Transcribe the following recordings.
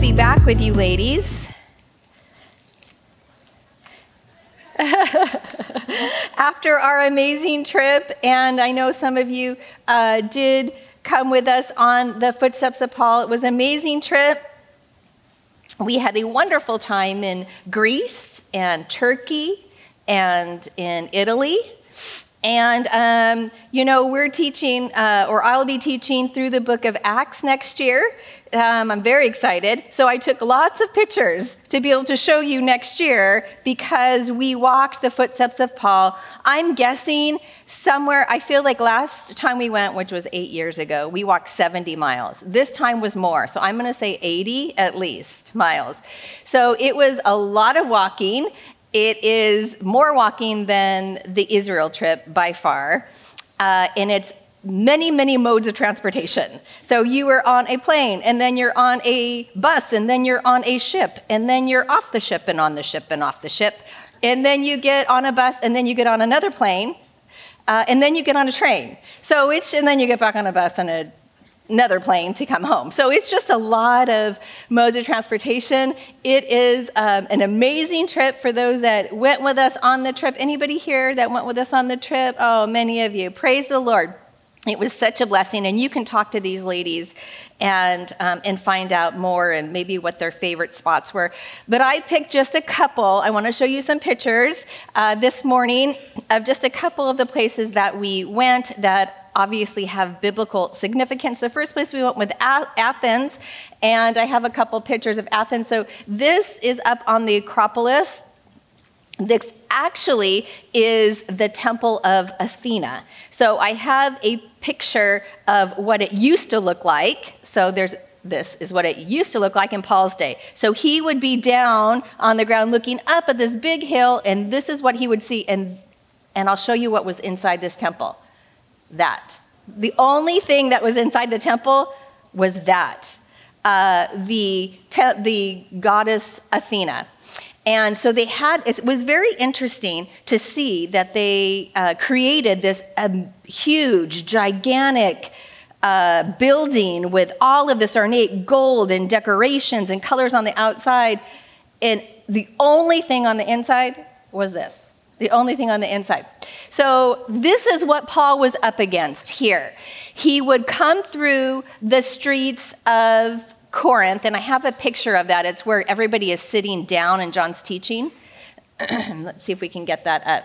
be back with you, ladies. After our amazing trip, and I know some of you uh, did come with us on the footsteps of Paul. It was an amazing trip. We had a wonderful time in Greece and Turkey and in Italy. And, um, you know, we're teaching, uh, or I'll be teaching through the book of Acts next year. Um, I'm very excited. So I took lots of pictures to be able to show you next year because we walked the footsteps of Paul. I'm guessing somewhere, I feel like last time we went, which was eight years ago, we walked 70 miles. This time was more. So I'm going to say 80 at least miles. So it was a lot of walking. It is more walking than the Israel trip by far, uh, and it's many, many modes of transportation. So you were on a plane, and then you're on a bus, and then you're on a ship, and then you're off the ship, and on the ship, and off the ship, and then you get on a bus, and then you get on another plane, uh, and then you get on a train. So it's, and then you get back on a bus and a another plane to come home. So it's just a lot of modes of transportation. It is um, an amazing trip for those that went with us on the trip. Anybody here that went with us on the trip? Oh, many of you. Praise the Lord. It was such a blessing, and you can talk to these ladies and, um, and find out more and maybe what their favorite spots were. But I picked just a couple. I want to show you some pictures uh, this morning of just a couple of the places that we went that obviously have biblical significance. The first place we went with Athens, and I have a couple pictures of Athens. So this is up on the Acropolis. This actually is the Temple of Athena. So I have a picture of what it used to look like. So there's this is what it used to look like in Paul's day. So he would be down on the ground looking up at this big hill, and this is what he would see. And, and I'll show you what was inside this temple that. The only thing that was inside the temple was that uh, the, the goddess Athena. And so they had, it was very interesting to see that they uh, created this um, huge, gigantic uh, building with all of this ornate gold and decorations and colors on the outside. And the only thing on the inside was this the only thing on the inside. So, this is what Paul was up against here. He would come through the streets of Corinth, and I have a picture of that. It's where everybody is sitting down in John's teaching. Let's see if we can get that up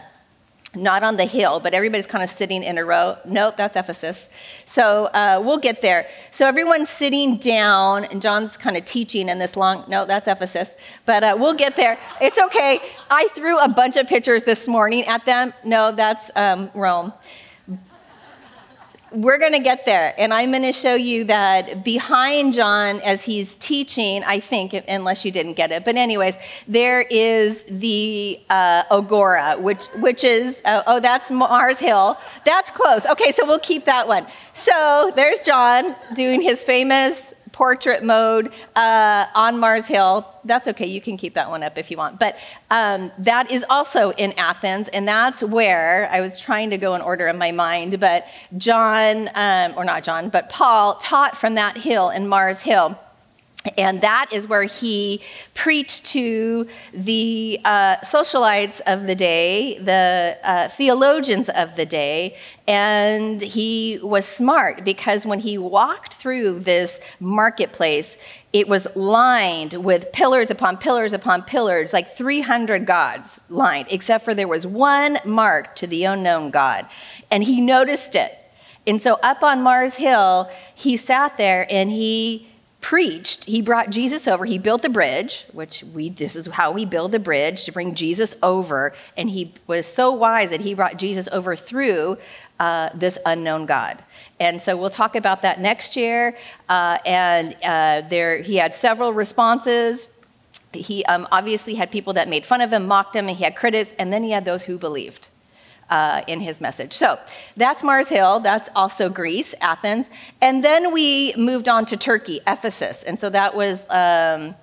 not on the hill, but everybody's kind of sitting in a row. Nope, that's Ephesus. So uh, we'll get there. So everyone's sitting down, and John's kind of teaching in this long, no, that's Ephesus, but uh, we'll get there. It's okay. I threw a bunch of pictures this morning at them. No, that's um, Rome we're going to get there. And I'm going to show you that behind John, as he's teaching, I think, unless you didn't get it. But, anyways, there is the uh, Agora, which, which is, uh, oh, that's Mars Hill. That's close. Okay, so we'll keep that one. So there's John doing his famous portrait mode uh, on Mars Hill. That's okay, you can keep that one up if you want. But um, that is also in Athens, and that's where I was trying to go in order in my mind, but John, um, or not John, but Paul taught from that hill in Mars Hill. And that is where he preached to the uh, socialites of the day, the uh, theologians of the day. And he was smart because when he walked through this marketplace, it was lined with pillars upon pillars upon pillars, like 300 gods lined, except for there was one mark to the unknown God. And he noticed it. And so up on Mars Hill, he sat there and he preached, he brought Jesus over. He built the bridge, which we this is how we build the bridge to bring Jesus over. And he was so wise that he brought Jesus over through uh, this unknown God. And so we'll talk about that next year. Uh, and uh, there, he had several responses. He um, obviously had people that made fun of him, mocked him, and he had critics, and then he had those who believed uh, in his message. So that's Mars Hill. That's also Greece, Athens. And then we moved on to Turkey, Ephesus. And so that was. Um,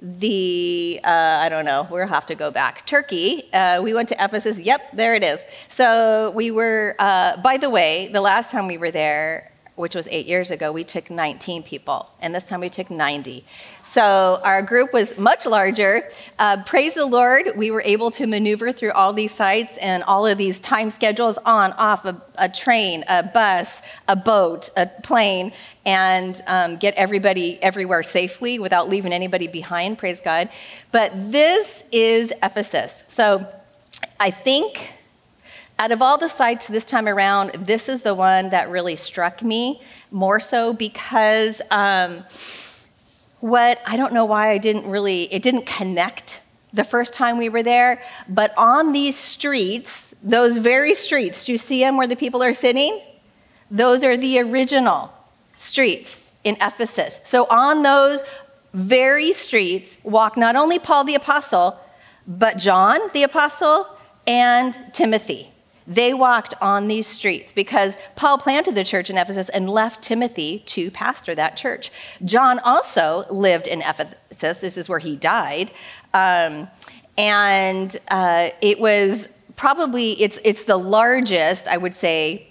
the uh, I don't know. We'll have to go back. Turkey. Uh, we went to Ephesus. Yep, there it is. So we were. Uh, by the way, the last time we were there, which was eight years ago, we took 19 people, and this time we took 90. So our group was much larger. Uh, praise the Lord, we were able to maneuver through all these sites and all of these time schedules on, off a, a train, a bus, a boat, a plane, and um, get everybody everywhere safely without leaving anybody behind. Praise God. But this is Ephesus. So I think out of all the sites this time around, this is the one that really struck me more so because um, what I don't know why I didn't really, it didn't connect the first time we were there, but on these streets, those very streets, do you see them where the people are sitting? Those are the original streets in Ephesus. So on those very streets walk not only Paul the Apostle, but John the Apostle and Timothy. They walked on these streets because Paul planted the church in Ephesus and left Timothy to pastor that church. John also lived in Ephesus. This is where he died. Um, and uh, it was probably, it's, it's the largest, I would say,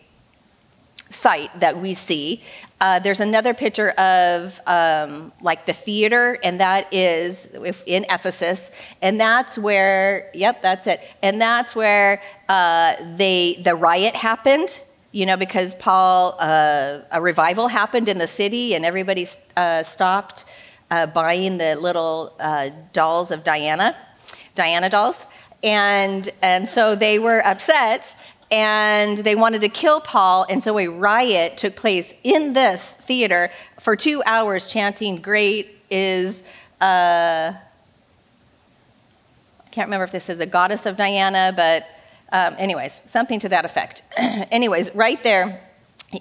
site that we see. Uh, there's another picture of um, like the theater, and that is in Ephesus, and that's where, yep, that's it, and that's where uh, they the riot happened. You know, because Paul, uh, a revival happened in the city, and everybody uh, stopped uh, buying the little uh, dolls of Diana, Diana dolls, and and so they were upset and they wanted to kill Paul, and so a riot took place in this theater for two hours, chanting, Great is, uh, I can't remember if this is the goddess of Diana, but um, anyways, something to that effect. anyways, right there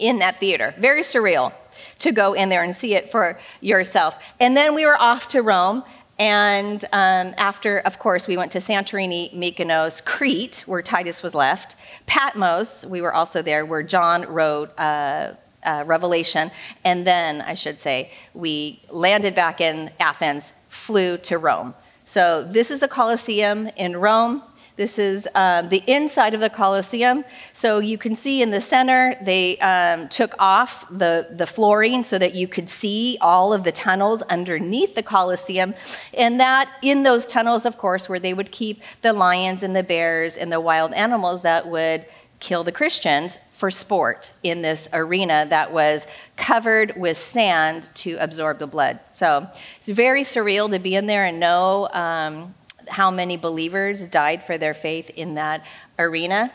in that theater, very surreal to go in there and see it for yourself. And then we were off to Rome. And um, after, of course, we went to Santorini, Mykonos, Crete, where Titus was left, Patmos, we were also there, where John wrote uh, uh, Revelation. And then, I should say, we landed back in Athens, flew to Rome. So, this is the Colosseum in Rome. This is um, the inside of the Colosseum. So you can see in the center, they um, took off the, the flooring so that you could see all of the tunnels underneath the Colosseum. And that, in those tunnels, of course, where they would keep the lions and the bears and the wild animals that would kill the Christians for sport in this arena that was covered with sand to absorb the blood. So it's very surreal to be in there and know. Um, how many believers died for their faith in that arena.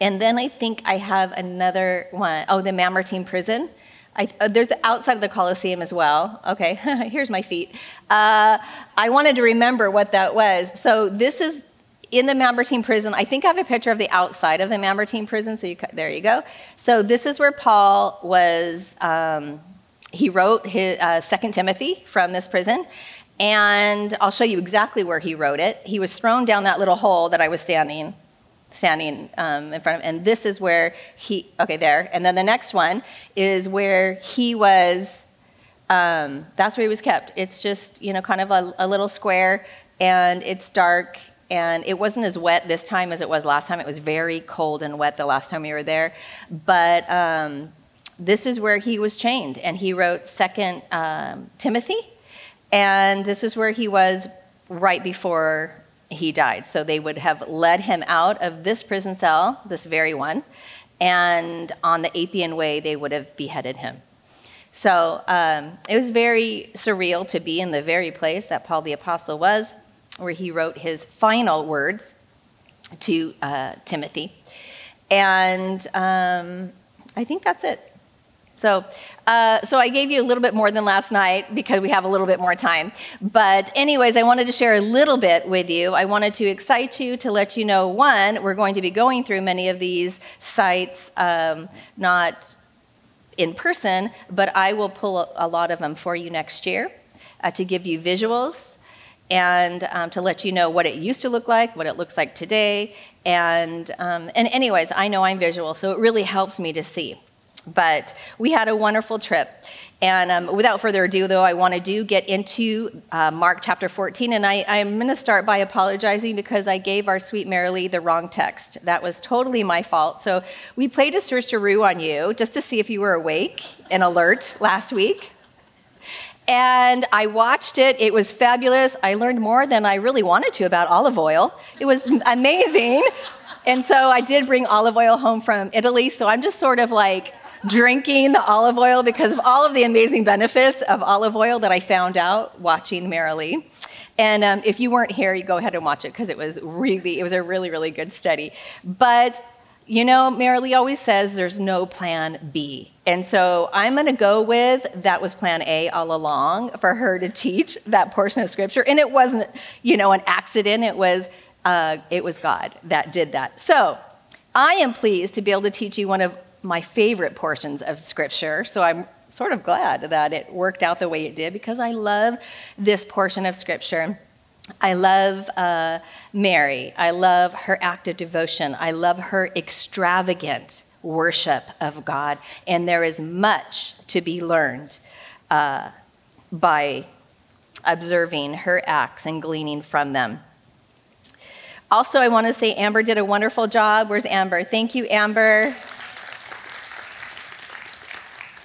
And then I think I have another one. Oh, the Mamertine prison. I, uh, there's outside of the Colosseum as well. Okay, here's my feet. Uh, I wanted to remember what that was. So this is in the Mamertine prison. I think I have a picture of the outside of the Mamertine prison. So you, there you go. So this is where Paul was. Um, he wrote his uh, Second Timothy from this prison, and I'll show you exactly where he wrote it. He was thrown down that little hole that I was standing standing um, in front of, and this is where he. Okay, there. And then the next one is where he was. Um, that's where he was kept. It's just you know kind of a, a little square, and it's dark, and it wasn't as wet this time as it was last time. It was very cold and wet the last time we were there, but. Um, this is where he was chained, and he wrote Second um, Timothy, and this is where he was right before he died. So they would have led him out of this prison cell, this very one, and on the Appian Way, they would have beheaded him. So um, it was very surreal to be in the very place that Paul the Apostle was, where he wrote his final words to uh, Timothy. And um, I think that's it. So, uh, so I gave you a little bit more than last night because we have a little bit more time. But, anyways, I wanted to share a little bit with you. I wanted to excite you to let you know one, we're going to be going through many of these sites, um, not in person, but I will pull a lot of them for you next year uh, to give you visuals and um, to let you know what it used to look like, what it looks like today. And, um, and, anyways, I know I'm visual, so it really helps me to see. But we had a wonderful trip. And um, without further ado, though, I want to do get into uh, Mark chapter 14. And I, I'm going to start by apologizing because I gave our sweet Marilee the wrong text. That was totally my fault. So we played a switcheroo on you just to see if you were awake and alert last week. And I watched it. It was fabulous. I learned more than I really wanted to about olive oil. It was amazing. And so I did bring olive oil home from Italy. So I'm just sort of like, drinking the olive oil because of all of the amazing benefits of olive oil that I found out watching Marilee. And um, if you weren't here, you go ahead and watch it because it was really, it was a really, really good study. But you know, Marilee always says there's no plan B. And so I'm going to go with that was plan A all along for her to teach that portion of scripture. And it wasn't, you know, an accident. It was, uh, it was God that did that. So I am pleased to be able to teach you one of my favorite portions of Scripture. So I'm sort of glad that it worked out the way it did because I love this portion of Scripture. I love uh, Mary. I love her act of devotion. I love her extravagant worship of God. And there is much to be learned uh, by observing her acts and gleaning from them. Also, I want to say Amber did a wonderful job. Where's Amber? Thank you, Amber.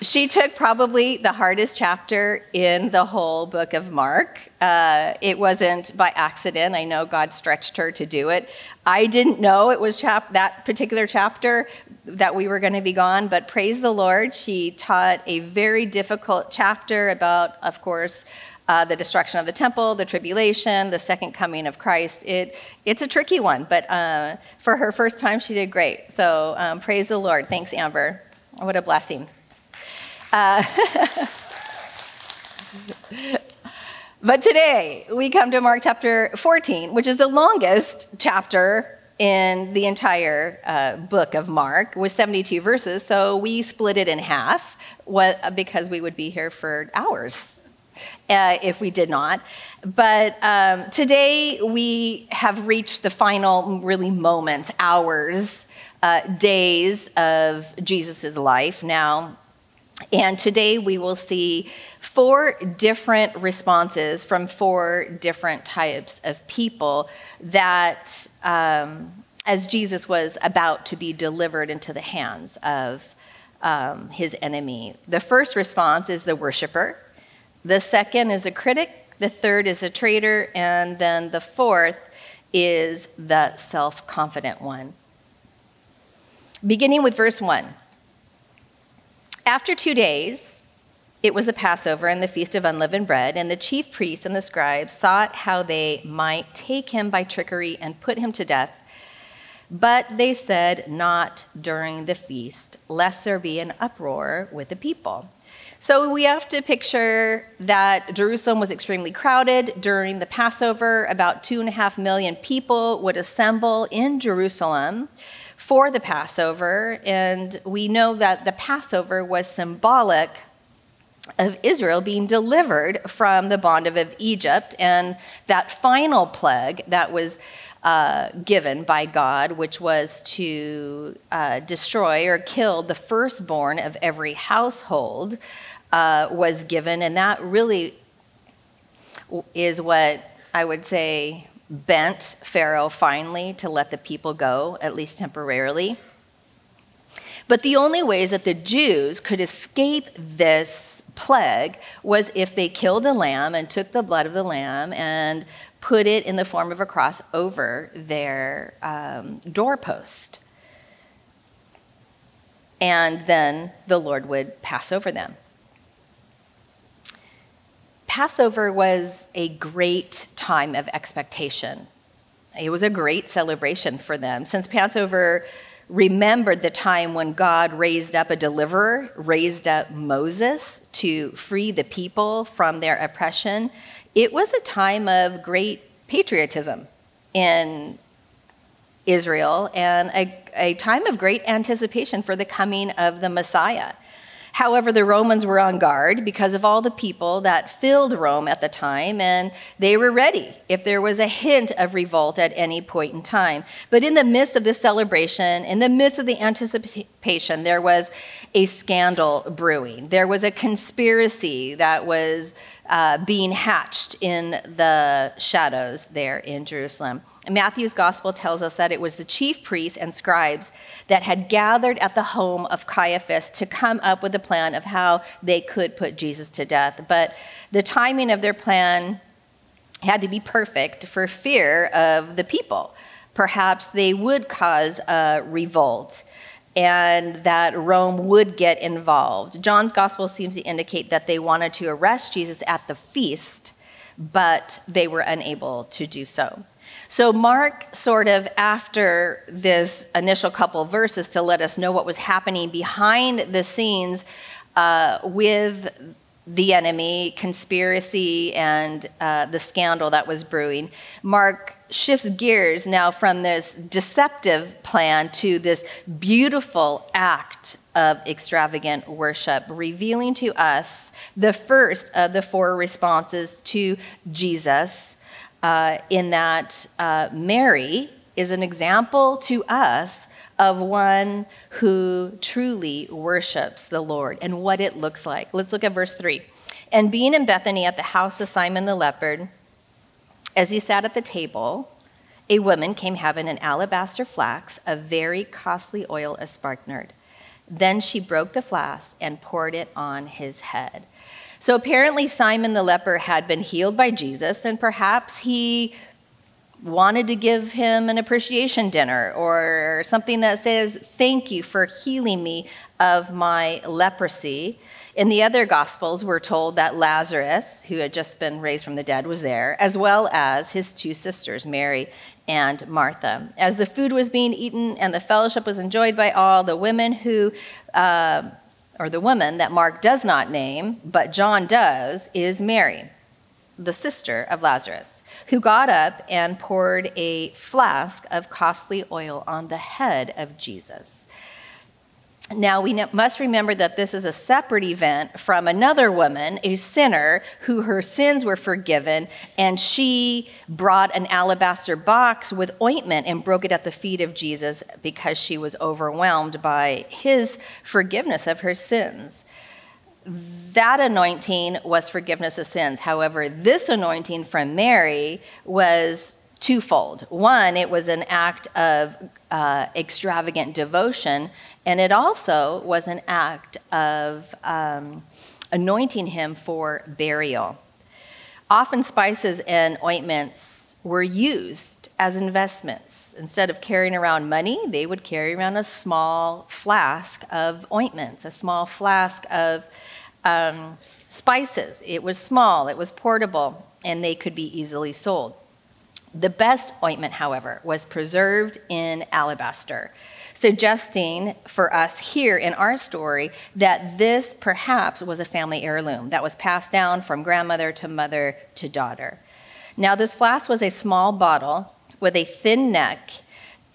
She took probably the hardest chapter in the whole book of Mark. Uh, it wasn't by accident. I know God stretched her to do it. I didn't know it was chap- that particular chapter that we were going to be gone, but praise the Lord, she taught a very difficult chapter about, of course, uh, the destruction of the temple, the tribulation, the second coming of Christ. It, it's a tricky one, but uh, for her first time, she did great. So um, praise the Lord. Thanks, Amber. What a blessing. Uh, but today we come to Mark chapter 14, which is the longest chapter in the entire uh, book of Mark, with 72 verses. So we split it in half what, because we would be here for hours uh, if we did not. But um, today we have reached the final, really, moments, hours, uh, days of Jesus' life. Now, and today we will see four different responses from four different types of people that, um, as Jesus was about to be delivered into the hands of um, his enemy. The first response is the worshiper, the second is a critic, the third is a traitor, and then the fourth is the self confident one. Beginning with verse 1. After two days, it was the Passover and the Feast of Unleavened Bread, and the chief priests and the scribes sought how they might take him by trickery and put him to death. But they said, Not during the feast, lest there be an uproar with the people. So we have to picture that Jerusalem was extremely crowded during the Passover. About two and a half million people would assemble in Jerusalem for the Passover, and we know that the Passover was symbolic of Israel being delivered from the bond of Egypt, and that final plague that was uh, given by God, which was to uh, destroy or kill the firstborn of every household, uh, was given, and that really is what I would say bent Pharaoh finally to let the people go, at least temporarily. But the only ways that the Jews could escape this plague was if they killed a lamb and took the blood of the lamb and put it in the form of a cross over their um, doorpost. And then the Lord would pass over them. Passover was a great time of expectation. It was a great celebration for them. Since Passover remembered the time when God raised up a deliverer, raised up Moses to free the people from their oppression, it was a time of great patriotism in Israel and a, a time of great anticipation for the coming of the Messiah. However, the Romans were on guard because of all the people that filled Rome at the time, and they were ready if there was a hint of revolt at any point in time. But in the midst of this celebration, in the midst of the anticipation. There was a scandal brewing. There was a conspiracy that was uh, being hatched in the shadows there in Jerusalem. And Matthew's gospel tells us that it was the chief priests and scribes that had gathered at the home of Caiaphas to come up with a plan of how they could put Jesus to death. But the timing of their plan had to be perfect for fear of the people. Perhaps they would cause a revolt and that Rome would get involved. John's gospel seems to indicate that they wanted to arrest Jesus at the feast, but they were unable to do so. So, Mark, sort of after this initial couple verses to let us know what was happening behind the scenes uh, with the enemy, conspiracy, and uh, the scandal that was brewing, Mark shifts gears now from this deceptive plan to this beautiful act of extravagant worship, revealing to us the first of the four responses to Jesus, uh, in that uh, Mary is an example to us of one who truly worships the Lord and what it looks like. Let's look at verse 3. And being in Bethany at the house of Simon the leper, as he sat at the table, a woman came having an alabaster flask of very costly oil of spikenard. Then she broke the flask and poured it on his head. So apparently, Simon the leper had been healed by Jesus, and perhaps he wanted to give him an appreciation dinner or something that says, Thank you for healing me of my leprosy. In the other Gospels, we're told that Lazarus, who had just been raised from the dead, was there, as well as his two sisters, Mary and Martha. As the food was being eaten and the fellowship was enjoyed by all, the women who, uh, or the woman that Mark does not name, but John does, is Mary, the sister of Lazarus, who got up and poured a flask of costly oil on the head of Jesus. Now, we must remember that this is a separate event from another woman, a sinner, who her sins were forgiven, and she brought an alabaster box with ointment and broke it at the feet of Jesus because she was overwhelmed by his forgiveness of her sins. That anointing was forgiveness of sins. However, this anointing from Mary was twofold. One, it was an act of uh, extravagant devotion, and it also was an act of um, anointing him for burial. Often, spices and ointments were used as investments. Instead of carrying around money, they would carry around a small flask of ointments, a small flask of um, spices. It was small, it was portable, and they could be easily sold. The best ointment, however, was preserved in alabaster, suggesting for us here in our story that this perhaps was a family heirloom that was passed down from grandmother to mother to daughter. Now, this flask was a small bottle with a thin neck,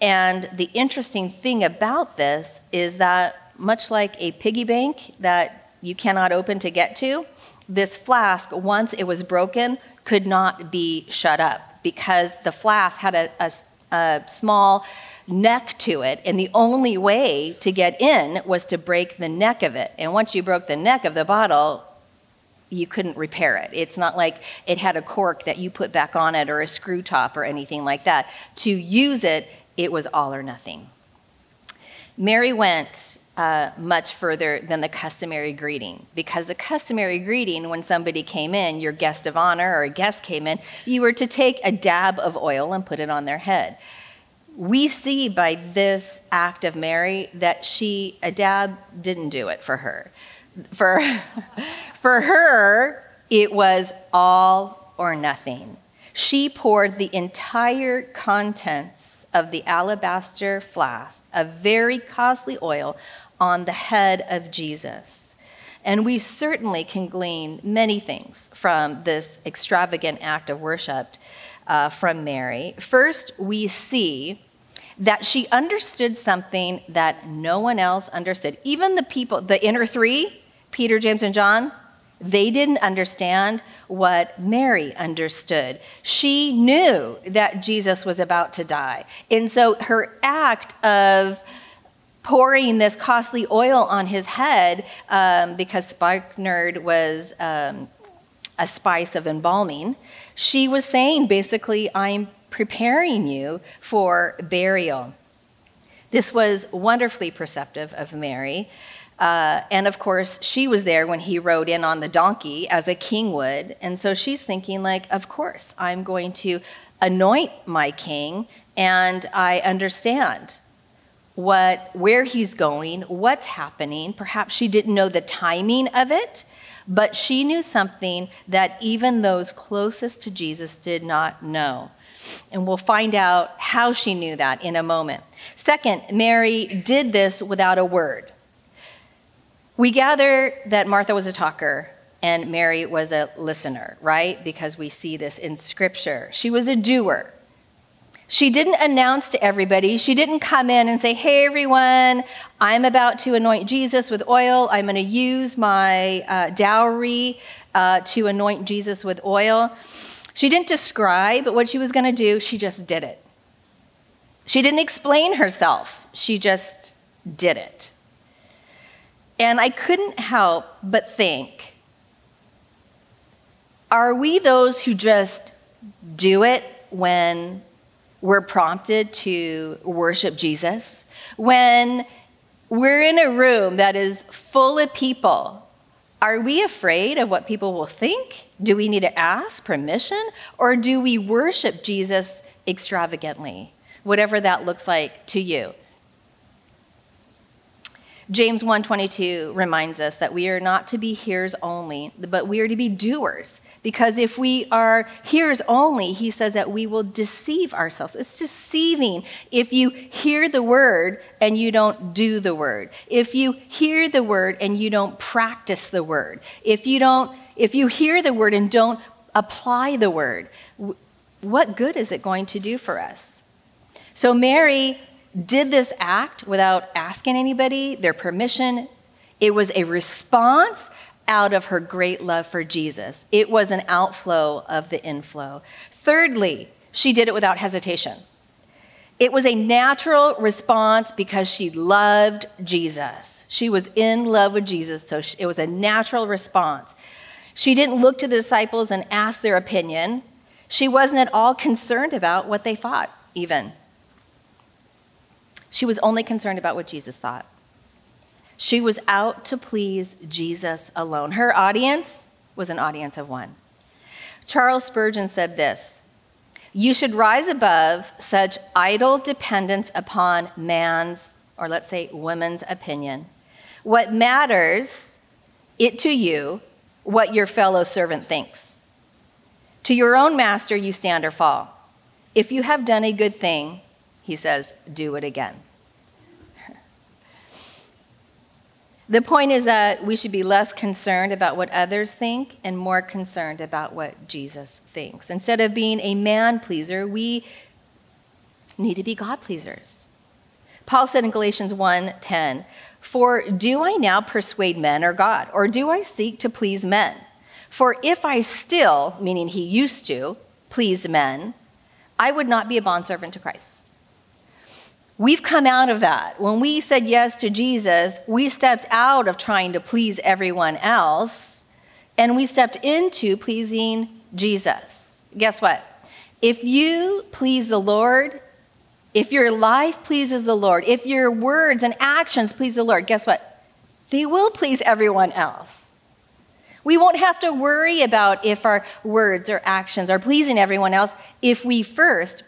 and the interesting thing about this is that, much like a piggy bank that you cannot open to get to, this flask, once it was broken, could not be shut up because the flask had a, a, a small neck to it, and the only way to get in was to break the neck of it. And once you broke the neck of the bottle, you couldn't repair it. It's not like it had a cork that you put back on it or a screw top or anything like that. To use it, it was all or nothing. Mary went uh, much further than the customary greeting. Because the customary greeting, when somebody came in, your guest of honor or a guest came in, you were to take a dab of oil and put it on their head. We see by this act of Mary that she, a dab didn't do it for her. For, for her, it was all or nothing. She poured the entire contents of the alabaster flask of very costly oil on the head of Jesus. And we certainly can glean many things from this extravagant act of worship uh, from Mary. First, we see that she understood something that no one else understood. Even the people, the inner three, Peter, James, and John, they didn't understand what Mary understood. She knew that Jesus was about to die. And so her act of pouring this costly oil on his head um, because spikenard was um, a spice of embalming. She was saying basically, I'm preparing you for burial. This was wonderfully perceptive of Mary. Uh, and of course, she was there when he rode in on the donkey as a king would. And so she's thinking, like, of course, I'm going to anoint my king, and I understand what where he's going, what's happening. Perhaps she didn't know the timing of it, but she knew something that even those closest to Jesus did not know. And we'll find out how she knew that in a moment. Second, Mary did this without a word. We gather that Martha was a talker and Mary was a listener, right? Because we see this in scripture. She was a doer. She didn't announce to everybody. She didn't come in and say, Hey, everyone, I'm about to anoint Jesus with oil. I'm going to use my uh, dowry uh, to anoint Jesus with oil. She didn't describe what she was going to do, she just did it. She didn't explain herself, she just did it. And I couldn't help but think are we those who just do it when we're prompted to worship Jesus? When we're in a room that is full of people, are we afraid of what people will think? Do we need to ask permission? Or do we worship Jesus extravagantly, whatever that looks like to you? James 1:22 reminds us that we are not to be hearers only, but we are to be doers. Because if we are hearers only, he says that we will deceive ourselves. It's deceiving if you hear the word and you don't do the word. If you hear the word and you don't practice the word. If you don't if you hear the word and don't apply the word, what good is it going to do for us? So Mary did this act without asking anybody their permission. It was a response out of her great love for Jesus. It was an outflow of the inflow. Thirdly, she did it without hesitation. It was a natural response because she loved Jesus. She was in love with Jesus, so it was a natural response. She didn't look to the disciples and ask their opinion. She wasn't at all concerned about what they thought, even. She was only concerned about what Jesus thought. She was out to please Jesus alone. Her audience was an audience of one. Charles Spurgeon said this You should rise above such idle dependence upon man's, or let's say woman's opinion. What matters, it to you, what your fellow servant thinks. To your own master you stand or fall. If you have done a good thing, he says, do it again. The point is that we should be less concerned about what others think and more concerned about what Jesus thinks. Instead of being a man pleaser, we need to be God pleasers. Paul said in Galatians 1:10, "For do I now persuade men or God, or do I seek to please men? For if I still, meaning he used to, please men, I would not be a bondservant to Christ." We've come out of that. When we said yes to Jesus, we stepped out of trying to please everyone else and we stepped into pleasing Jesus. Guess what? If you please the Lord, if your life pleases the Lord, if your words and actions please the Lord, guess what? They will please everyone else. We won't have to worry about if our words or actions are pleasing everyone else if we first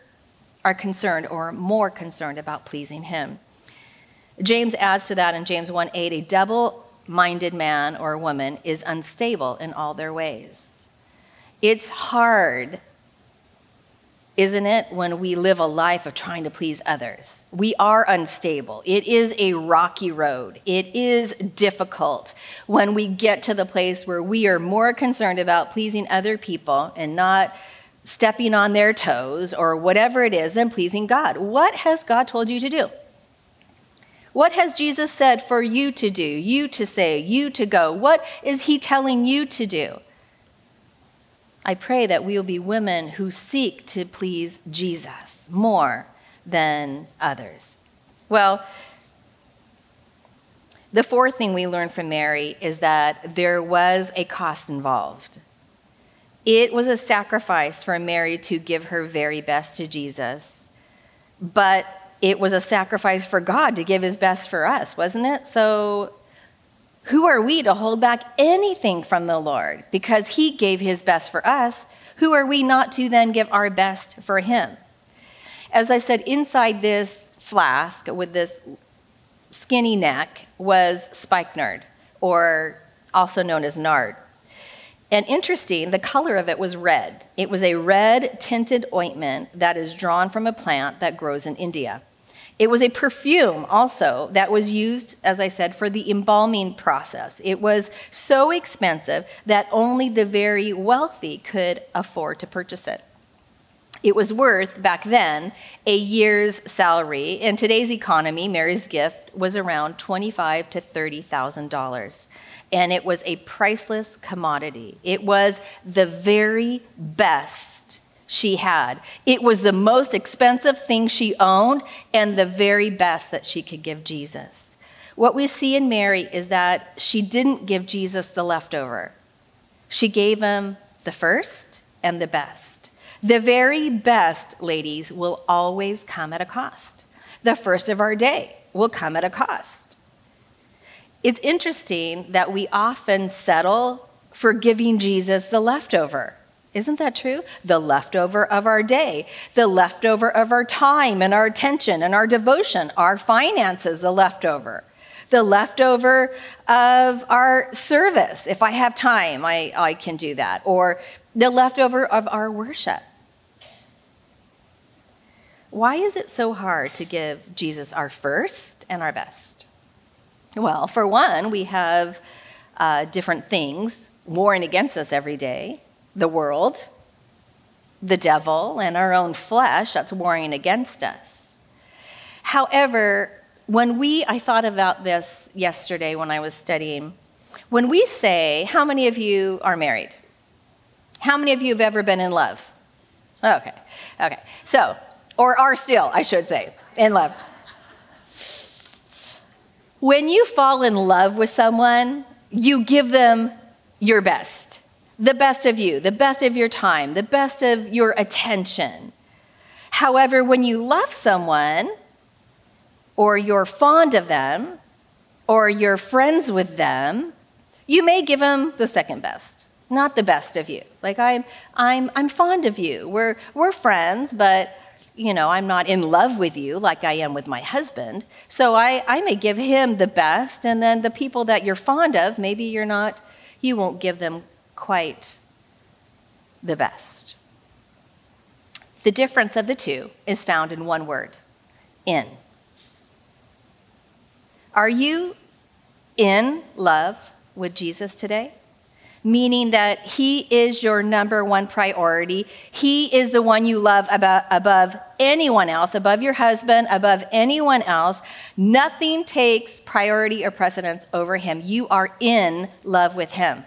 are concerned or more concerned about pleasing him. James adds to that in James 1 8, a double minded man or woman is unstable in all their ways. It's hard, isn't it, when we live a life of trying to please others? We are unstable. It is a rocky road. It is difficult when we get to the place where we are more concerned about pleasing other people and not stepping on their toes or whatever it is than pleasing God. What has God told you to do? What has Jesus said for you to do, you to say, you to go? What is he telling you to do? I pray that we will be women who seek to please Jesus more than others. Well, The fourth thing we learn from Mary is that there was a cost involved. It was a sacrifice for Mary to give her very best to Jesus, but it was a sacrifice for God to give his best for us, wasn't it? So, who are we to hold back anything from the Lord? Because he gave his best for us, who are we not to then give our best for him? As I said, inside this flask with this skinny neck was spikenard, or also known as nard. And interesting, the color of it was red. It was a red tinted ointment that is drawn from a plant that grows in India. It was a perfume also that was used, as I said, for the embalming process. It was so expensive that only the very wealthy could afford to purchase it. It was worth, back then, a year's salary. In today's economy, Mary's gift was around $25,000 to $30,000 and it was a priceless commodity. It was the very best she had. It was the most expensive thing she owned and the very best that she could give Jesus. What we see in Mary is that she didn't give Jesus the leftover, she gave him the first and the best. The very best, ladies, will always come at a cost. The first of our day will come at a cost. It's interesting that we often settle for giving Jesus the leftover. Isn't that true? The leftover of our day, the leftover of our time and our attention and our devotion, our finances, the leftover, the leftover of our service. If I have time, I, I can do that. Or the leftover of our worship. Why is it so hard to give Jesus our first and our best? Well, for one, we have uh, different things warring against us every day the world, the devil, and our own flesh that's warring against us. However, when we, I thought about this yesterday when I was studying, when we say, How many of you are married? How many of you have ever been in love? Okay, okay. So, or are still, I should say, in love. When you fall in love with someone, you give them your best, the best of you, the best of your time, the best of your attention. However, when you love someone, or you're fond of them, or you're friends with them, you may give them the second best, not the best of you. Like I'm, I'm, I'm fond of you. We're, we're friends, but you know, I'm not in love with you like I am with my husband. So I, I may give him the best, and then the people that you're fond of, maybe you're not, you won't give them quite the best. The difference of the two is found in one word in. Are you in love with Jesus today? Meaning that He is your number one priority. He is the one you love above, above anyone else, above your husband, above anyone else. Nothing takes priority or precedence over Him. You are in love with Him.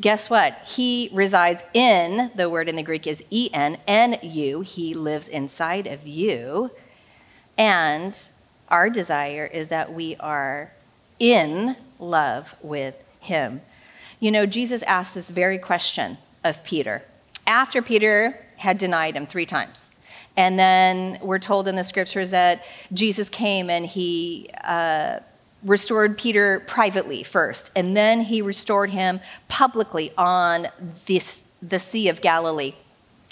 Guess what? He resides in, the word in the Greek is en, N U. He lives inside of you. And our desire is that we are in love with Him. You know, Jesus asked this very question of Peter after Peter had denied him three times. And then we're told in the scriptures that Jesus came and he uh, restored Peter privately first, and then he restored him publicly on this, the Sea of Galilee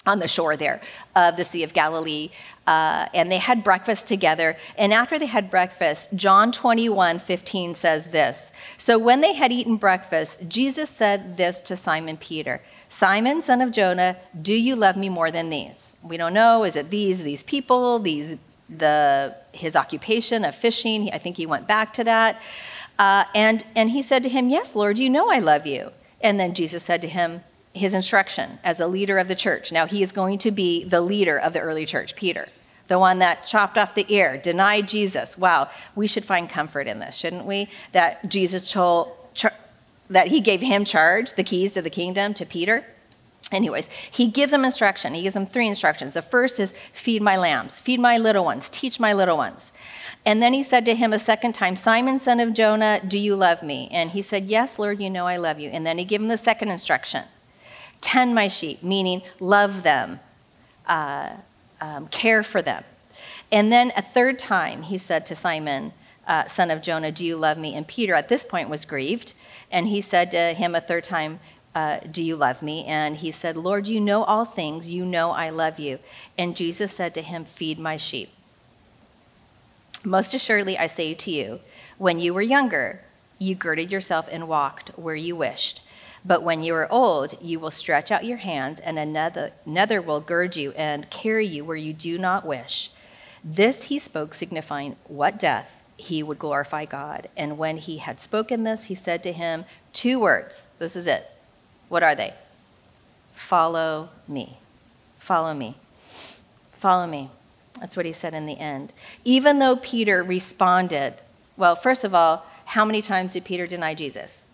on the shore there of the Sea of Galilee. Uh, and they had breakfast together. And after they had breakfast, John 21 15 says this So when they had eaten breakfast, Jesus said this to Simon Peter Simon, son of Jonah, do you love me more than these? We don't know. Is it these, these people, these, the, his occupation of fishing? I think he went back to that. Uh, and, and he said to him, Yes, Lord, you know I love you. And then Jesus said to him, his instruction as a leader of the church. Now, he is going to be the leader of the early church, Peter, the one that chopped off the ear, denied Jesus. Wow, we should find comfort in this, shouldn't we? That Jesus told, that he gave him charge, the keys to the kingdom to Peter. Anyways, he gives them instruction. He gives them three instructions. The first is feed my lambs, feed my little ones, teach my little ones. And then he said to him a second time, Simon, son of Jonah, do you love me? And he said, Yes, Lord, you know I love you. And then he gave him the second instruction tend my sheep, meaning love them, uh, um, care for them. And then a third time he said to Simon, uh, son of Jonah, do you love me? And Peter at this point was grieved. And he said to him a third time, uh, Do you love me? And he said, Lord, you know all things. You know I love you. And Jesus said to him, Feed my sheep. Most assuredly, I say to you, when you were younger, you girded yourself and walked where you wished. But when you are old, you will stretch out your hands, and another, another will gird you and carry you where you do not wish. This he spoke, signifying what death he would glorify God. And when he had spoken this, he said to him two words. This is it. What are they? Follow me. Follow me. Follow me. That's what he said in the end. Even though Peter responded, well, first of all, how many times did Peter deny Jesus?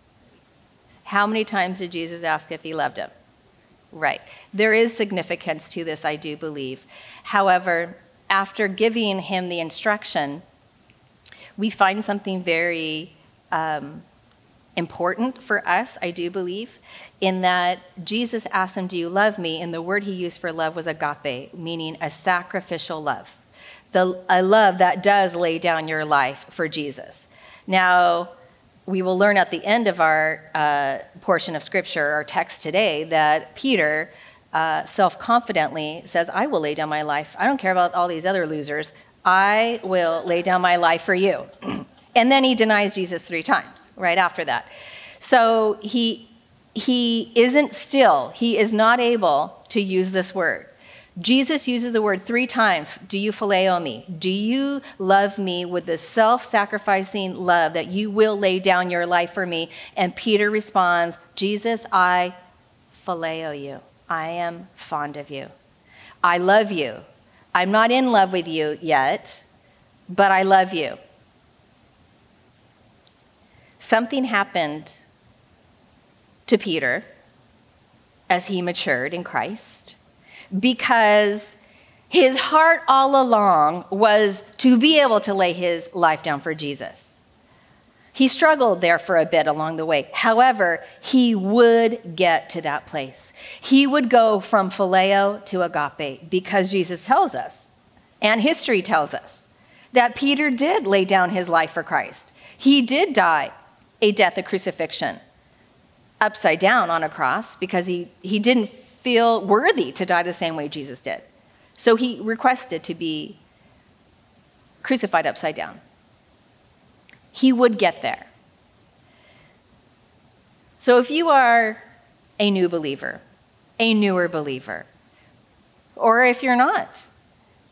How many times did Jesus ask if he loved him? Right. There is significance to this, I do believe. However, after giving him the instruction, we find something very um, important for us, I do believe, in that Jesus asked him, Do you love me? And the word he used for love was agape, meaning a sacrificial love. The, a love that does lay down your life for Jesus. Now, we will learn at the end of our uh, portion of scripture, our text today, that Peter uh, self confidently says, I will lay down my life. I don't care about all these other losers. I will lay down my life for you. and then he denies Jesus three times right after that. So he, he isn't still, he is not able to use this word. Jesus uses the word three times Do you phileo me? Do you love me with the self sacrificing love that you will lay down your life for me? And Peter responds, Jesus, I phileo you. I am fond of you. I love you. I'm not in love with you yet, but I love you. Something happened to Peter as he matured in Christ because his heart all along was to be able to lay his life down for Jesus. He struggled there for a bit along the way. However, he would get to that place. He would go from phileo to agape because Jesus tells us, and history tells us, that Peter did lay down his life for Christ. He did die a death of crucifixion upside down on a cross because he, he didn't feel worthy to die the same way Jesus did. So he requested to be crucified upside down he would get there. So if you are a new believer, a newer believer, or if you're not,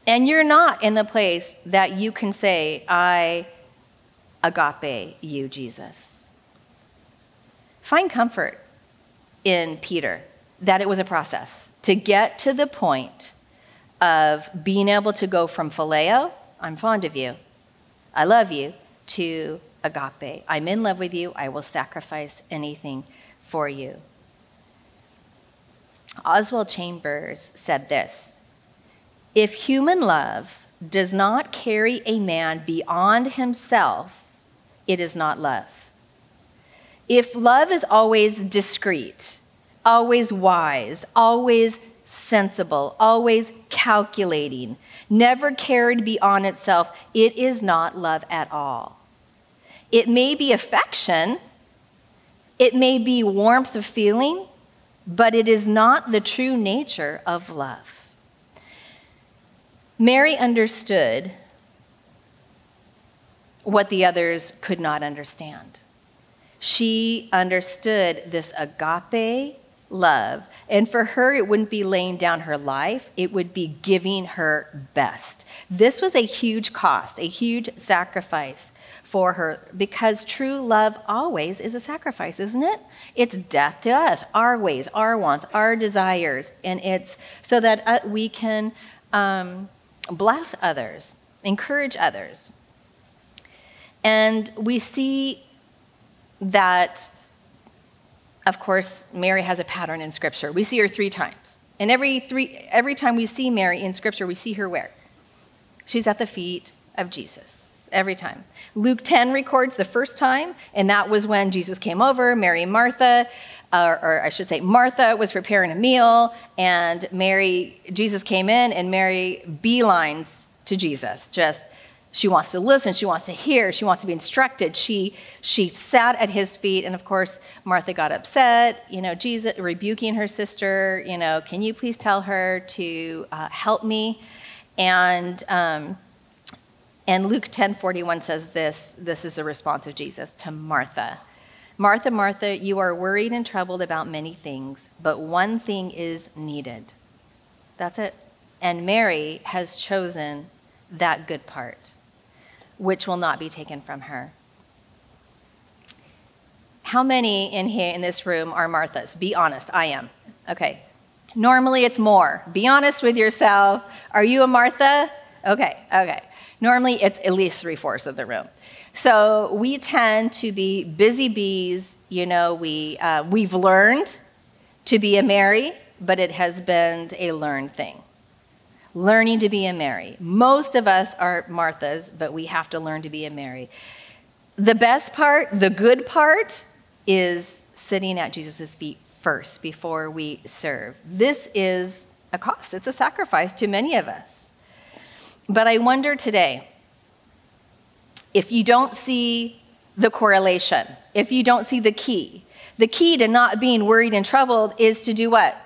and you're not in the place that you can say, I agape you, Jesus, find comfort in Peter that it was a process to get to the point of being able to go from phileo, I'm fond of you, I love you, to agape. I'm in love with you. I will sacrifice anything for you. Oswald Chambers said this If human love does not carry a man beyond himself, it is not love. If love is always discreet, always wise, always sensible, always calculating, never carried beyond itself, it is not love at all. It may be affection, it may be warmth of feeling, but it is not the true nature of love. Mary understood what the others could not understand. She understood this agape love. And for her, it wouldn't be laying down her life, it would be giving her best. This was a huge cost, a huge sacrifice for her because true love always is a sacrifice, isn't it? It's death to us, our ways, our wants, our desires. And it's so that uh, we can um, bless others, encourage others. And we see that of course, Mary has a pattern in Scripture. We see her three times. And every, three, every time we see Mary in Scripture, we see her where? She's at the feet of Jesus, every time. Luke 10 records the first time, and that was when Jesus came over, Mary and Martha, or, or I should say, Martha was preparing a meal, and Mary, Jesus came in, and Mary beelines to Jesus, just she wants to listen, she wants to hear, she wants to be instructed. She she sat at his feet, and of course, Martha got upset, you know, Jesus rebuking her sister, you know, can you please tell her to uh, help me? And um, and Luke 10:41 says this, this is the response of Jesus to Martha. Martha, Martha, you are worried and troubled about many things, but one thing is needed. That's it. And Mary has chosen that good part which will not be taken from her. How many in here in this room are Marthas? Be honest, I am. Okay. Normally it's more. Be honest with yourself. Are you a Martha? Okay, okay. Normally it's at least three fourths of the room. So we tend to be busy bees. You know, we, uh, we've learned to be a Mary, but it has been a learned thing learning to be a Mary. Most of us are Marthas, but we have to learn to be a Mary. The best part, the good part, is sitting at Jesus' feet first before we serve. This is a cost, it's a sacrifice to many of us. But I wonder today if you don't see the correlation, if you don't see the key, the key to not being worried and troubled is to do what?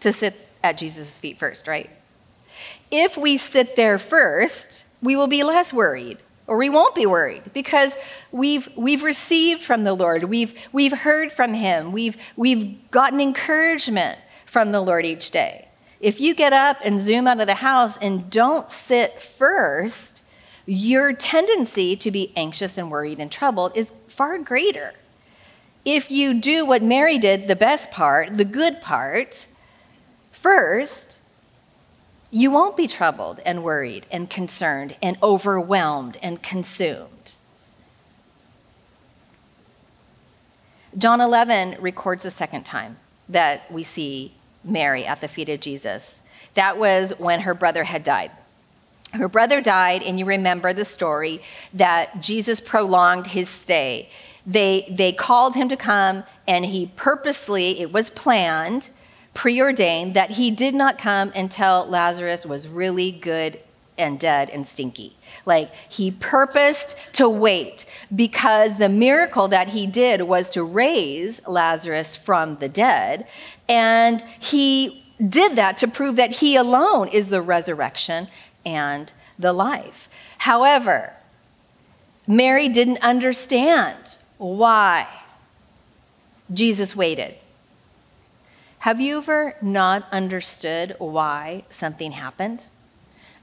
To sit at Jesus' feet first, right? If we sit there first, we will be less worried or we won't be worried because we've, we've received from the Lord. We've, we've heard from Him. We've, we've gotten encouragement from the Lord each day. If you get up and zoom out of the house and don't sit first, your tendency to be anxious and worried and troubled is far greater. If you do what Mary did, the best part, the good part, First, you won't be troubled and worried and concerned and overwhelmed and consumed. John 11 records the second time that we see Mary at the feet of Jesus. That was when her brother had died. Her brother died, and you remember the story that Jesus prolonged his stay. They, they called him to come, and he purposely, it was planned, preordained that he did not come until Lazarus was really good and dead and stinky. Like he purposed to wait because the miracle that he did was to raise Lazarus from the dead. And he did that to prove that he alone is the resurrection and the life. However, Mary didn't understand why Jesus waited. Have you ever not understood why something happened?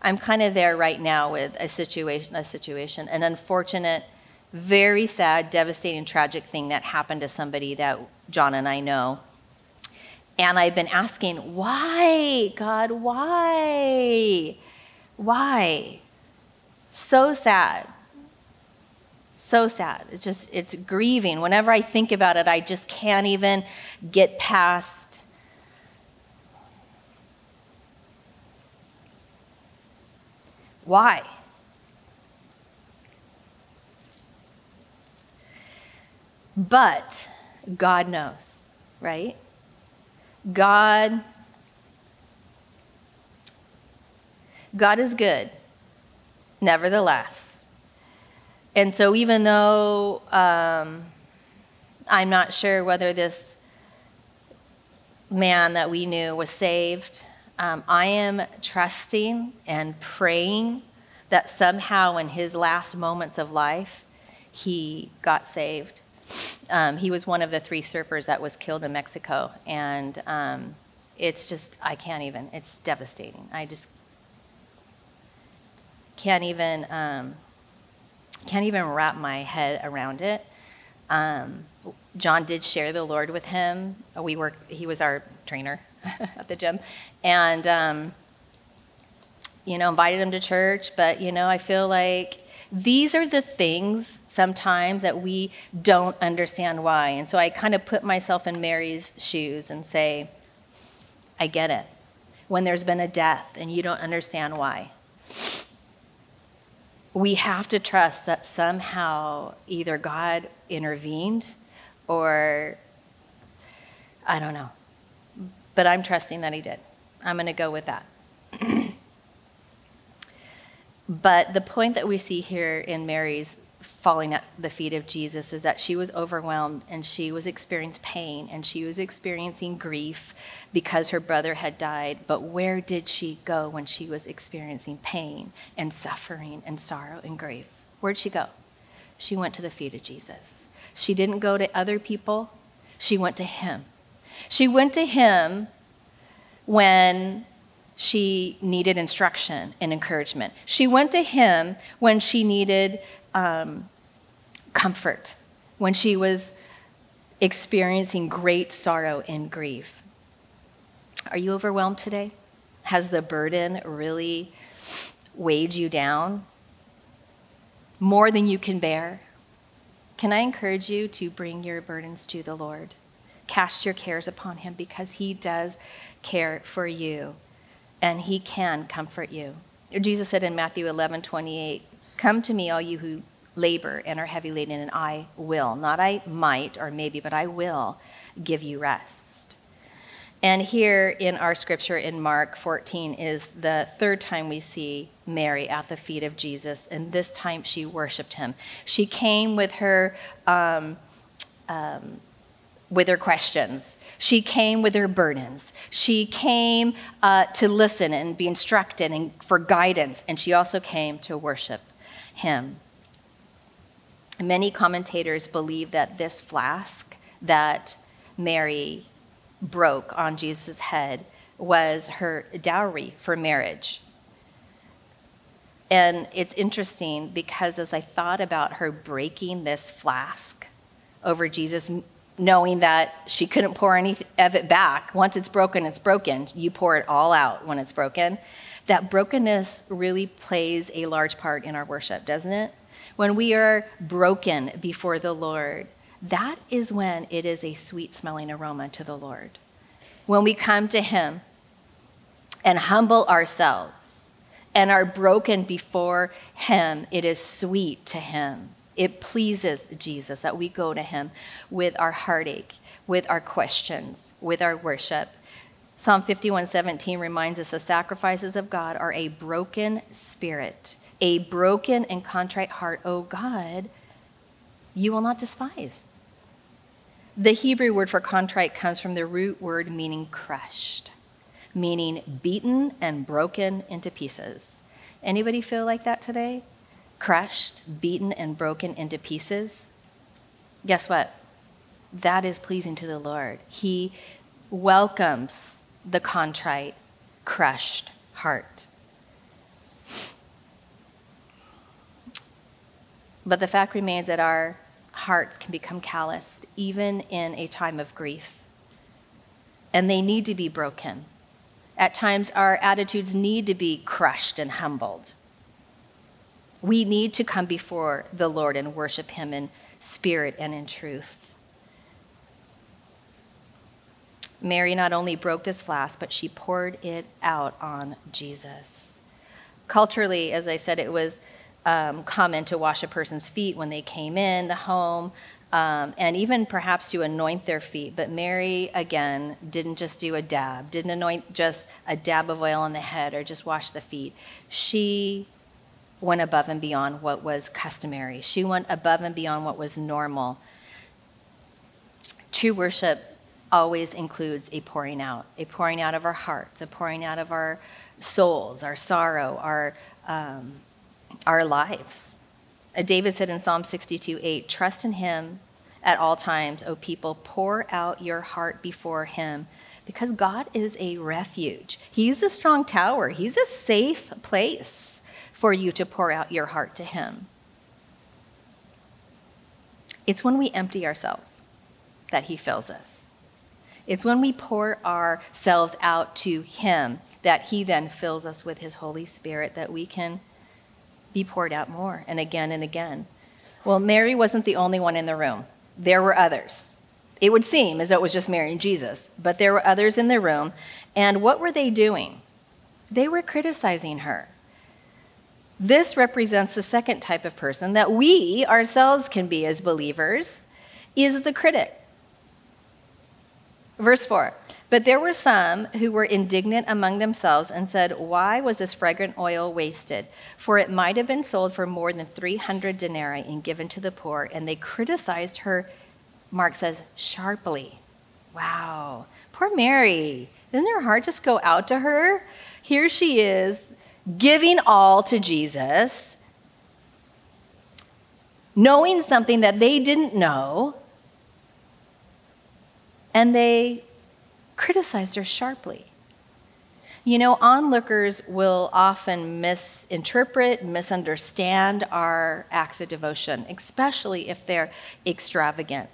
I'm kind of there right now with a situation, a situation, an unfortunate, very sad, devastating, tragic thing that happened to somebody that John and I know. And I've been asking, why, God, why? Why? So sad. So sad. It's just, it's grieving. Whenever I think about it, I just can't even get past Why? But God knows, right? God God is good, nevertheless. And so, even though um, I'm not sure whether this man that we knew was saved, um, I am trusting and praying that somehow in his last moments of life, he got saved. Um, he was one of the three surfers that was killed in Mexico. And um, it's just, I can't even, it's devastating. I just can't even, um, can't even wrap my head around it. Um, John did share the Lord with him. We were, he was our trainer at the gym, and um, you know, invited him to church. But you know, I feel like these are the things sometimes that we don't understand why. And so I kind of put myself in Mary's shoes and say, I get it. When there's been a death and you don't understand why, we have to trust that somehow either God intervened or I don't know. But I'm trusting that He did. I'm going to go with that. but the point that we see here in Mary's falling at the feet of Jesus is that she was overwhelmed and she was experiencing pain and she was experiencing grief because her brother had died. But where did she go when she was experiencing pain and suffering and sorrow and grief? Where'd she go? She went to the feet of Jesus. She didn't go to other people, she went to him. She went to him when she needed instruction and encouragement. She went to him when she needed um, comfort when she was experiencing great sorrow and grief. Are you overwhelmed today? Has the burden really weighed you down more than you can bear? Can I encourage you to bring your burdens to the Lord? Cast your cares upon Him because He does care for you and He can comfort you. Jesus said in Matthew 11 28, Come to me, all you who labor and are heavy laden, and I will, not I might or maybe, but I will give you rest. And here in our scripture in Mark 14 is the third time we see Mary at the feet of Jesus, and this time she worshiped him. She came with her. Um, um, with her questions. She came with her burdens. She came uh, to listen and be instructed and for guidance. And she also came to worship him. Many commentators believe that this flask that Mary broke on Jesus' head was her dowry for marriage. And it's interesting because as I thought about her breaking this flask over Jesus, knowing that she couldn't pour any of it back, once it's broken, it's broken. You pour it all out when it's broken. That brokenness really plays a large part in our worship, doesn't it? when we are broken before the Lord, that is when it is a sweet smelling aroma to the Lord. When we come to Him and humble ourselves and are broken before Him, it is sweet to Him. It pleases Jesus that we go to Him with our heartache, with our questions, with our worship. Psalm 51:17 reminds us the sacrifices of God are a broken spirit a broken and contrite heart, O God, you will not despise. The Hebrew word for contrite comes from the root word meaning crushed, meaning beaten and broken into pieces. Anybody feel like that today? Crushed, beaten, and broken into pieces? Guess what? That is pleasing to the Lord. He welcomes the contrite, crushed heart. But the fact remains that our hearts can become calloused even in a time of grief. And they need to be broken. At times, our attitudes need to be crushed and humbled. We need to come before the Lord and worship Him in spirit and in truth. Mary not only broke this flask, but she poured it out on Jesus. Culturally, as I said, it was um, common to wash a person's feet when they came in the home, um, and even perhaps to anoint their feet. But Mary, again, didn't just do a dab, didn't anoint just a dab of oil on the head or just wash the feet. She went above and beyond what was customary, she went above and beyond what was normal. True worship always includes a pouring out, a pouring out of our hearts, a pouring out of our souls, our sorrow, our. Um, our lives. Uh, David said in Psalm 62 8, Trust in him at all times, O people. Pour out your heart before him because God is a refuge. He's a strong tower, He's a safe place for you to pour out your heart to Him. It's when we empty ourselves that He fills us. It's when we pour ourselves out to Him that He then fills us with His Holy Spirit that we can be poured out more and again and again. Well, Mary wasn't the only one in the room, there were others. It would seem as though it was just Mary and Jesus, but there were others in the room. And what were they doing? They were criticizing her. This represents the second type of person that we ourselves can be as believers is the critic. Verse 4 But there were some who were indignant among themselves and said, Why was this fragrant oil wasted? For it might have been sold for more than 300 denarii and given to the poor. And they criticized her, Mark says, sharply. Wow. Poor Mary. Didn't her heart just go out to her? Here she is, giving all to Jesus, knowing something that they didn't know and they criticized her sharply. You know, onlookers will often misinterpret, misunderstand our acts of devotion, especially if they're extravagant.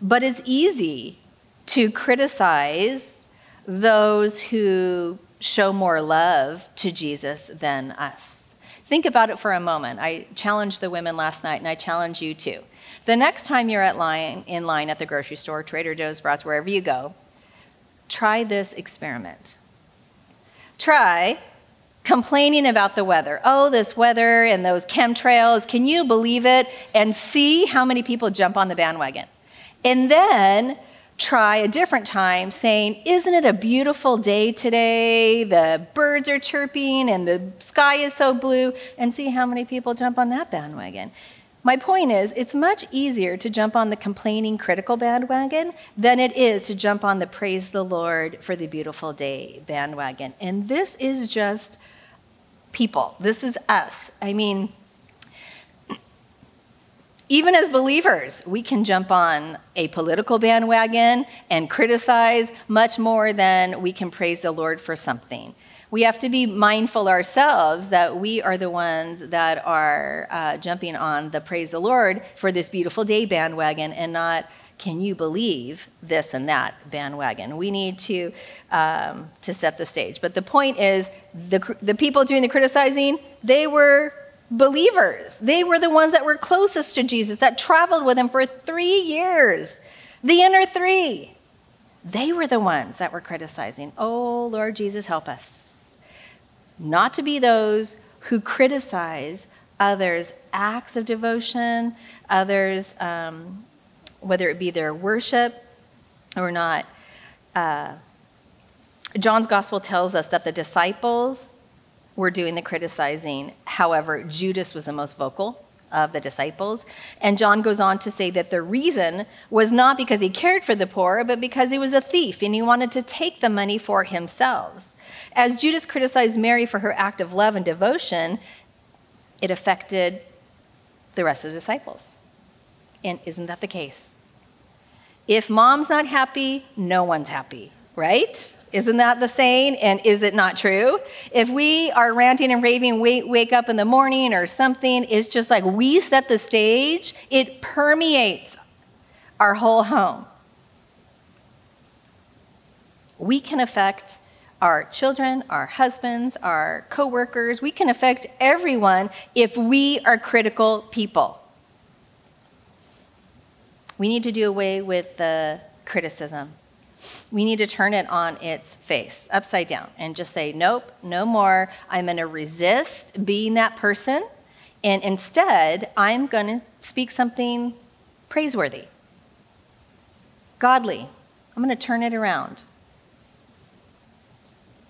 But it's easy to criticize those who show more love to Jesus than us. Think about it for a moment. I challenged the women last night, and I challenge you too. The next time you're at line, in line at the grocery store, Trader Joe's, Sprouts, wherever you go, try this experiment. Try complaining about the weather. Oh, this weather and those chemtrails, can you believe it? And see how many people jump on the bandwagon. And then try a different time saying, Isn't it a beautiful day today? The birds are chirping and the sky is so blue, and see how many people jump on that bandwagon. My point is, it's much easier to jump on the complaining, critical bandwagon than it is to jump on the praise the Lord for the beautiful day bandwagon. And this is just people. This is us. I mean, even as believers, we can jump on a political bandwagon and criticize much more than we can praise the Lord for something we have to be mindful ourselves that we are the ones that are uh, jumping on the praise the Lord for this beautiful day bandwagon and not can you believe this and that bandwagon. We need to, um, to set the stage. But the point is the, the people doing the criticizing, they were believers. They were the ones that were closest to Jesus, that traveled with him for three years, the inner three. They were the ones that were criticizing. Oh, Lord Jesus, help us not to be those who criticize others' acts of devotion, others, um, whether it be their worship or not. Uh, John's gospel tells us that the disciples were doing the criticizing. However, Judas was the most vocal of the disciples. And John goes on to say that the reason was not because he cared for the poor, but because he was a thief and he wanted to take the money for himself. As Judas criticized Mary for her act of love and devotion, it affected the rest of the disciples. And isn't that the case? If mom's not happy, no one's happy, right? Isn't that the saying? And is it not true? If we are ranting and raving, wake, wake up in the morning or something, it's just like we set the stage, it permeates our whole home. We can affect our children, our husbands, our coworkers. We can affect everyone if we are critical people. We need to do away with the criticism. We need to turn it on its face, upside down, and just say, nope, no more. I'm going to resist being that person, and instead, I'm going to speak something praiseworthy, godly. I'm going to turn it around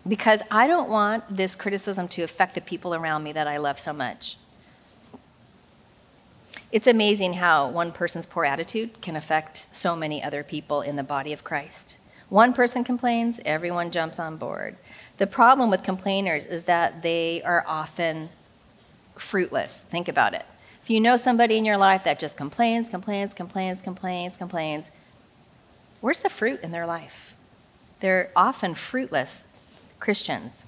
because I don't want this criticism to affect the people around me that I love so much. It's amazing how one person's poor attitude can affect so many other people in the body of Christ. One person complains, everyone jumps on board. The problem with complainers is that they are often fruitless. Think about it. If you know somebody in your life that just complains, complains, complains, complains, complains, where's the fruit in their life? They're often fruitless Christians.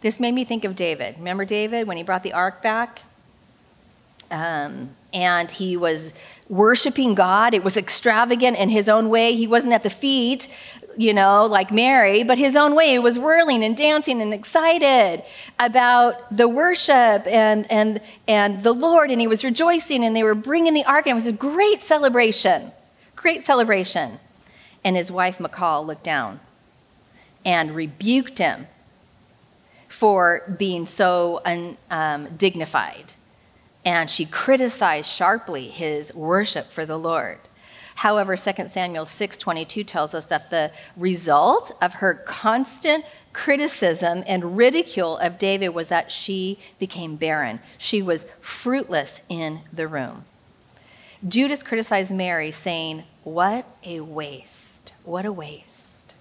This made me think of David. Remember David when he brought the ark back? Um, and he was worshiping God. It was extravagant in his own way. He wasn't at the feet, you know, like Mary, but his own way. He was whirling and dancing and excited about the worship and, and, and the Lord, and he was rejoicing, and they were bringing the ark, and it was a great celebration. Great celebration. And his wife, Michal, looked down and rebuked him for being so undignified. Um, and she criticized sharply his worship for the Lord. However, 2 Samuel 6:22 tells us that the result of her constant criticism and ridicule of David was that she became barren. She was fruitless in the room. Judas criticized Mary, saying, What a waste! What a waste.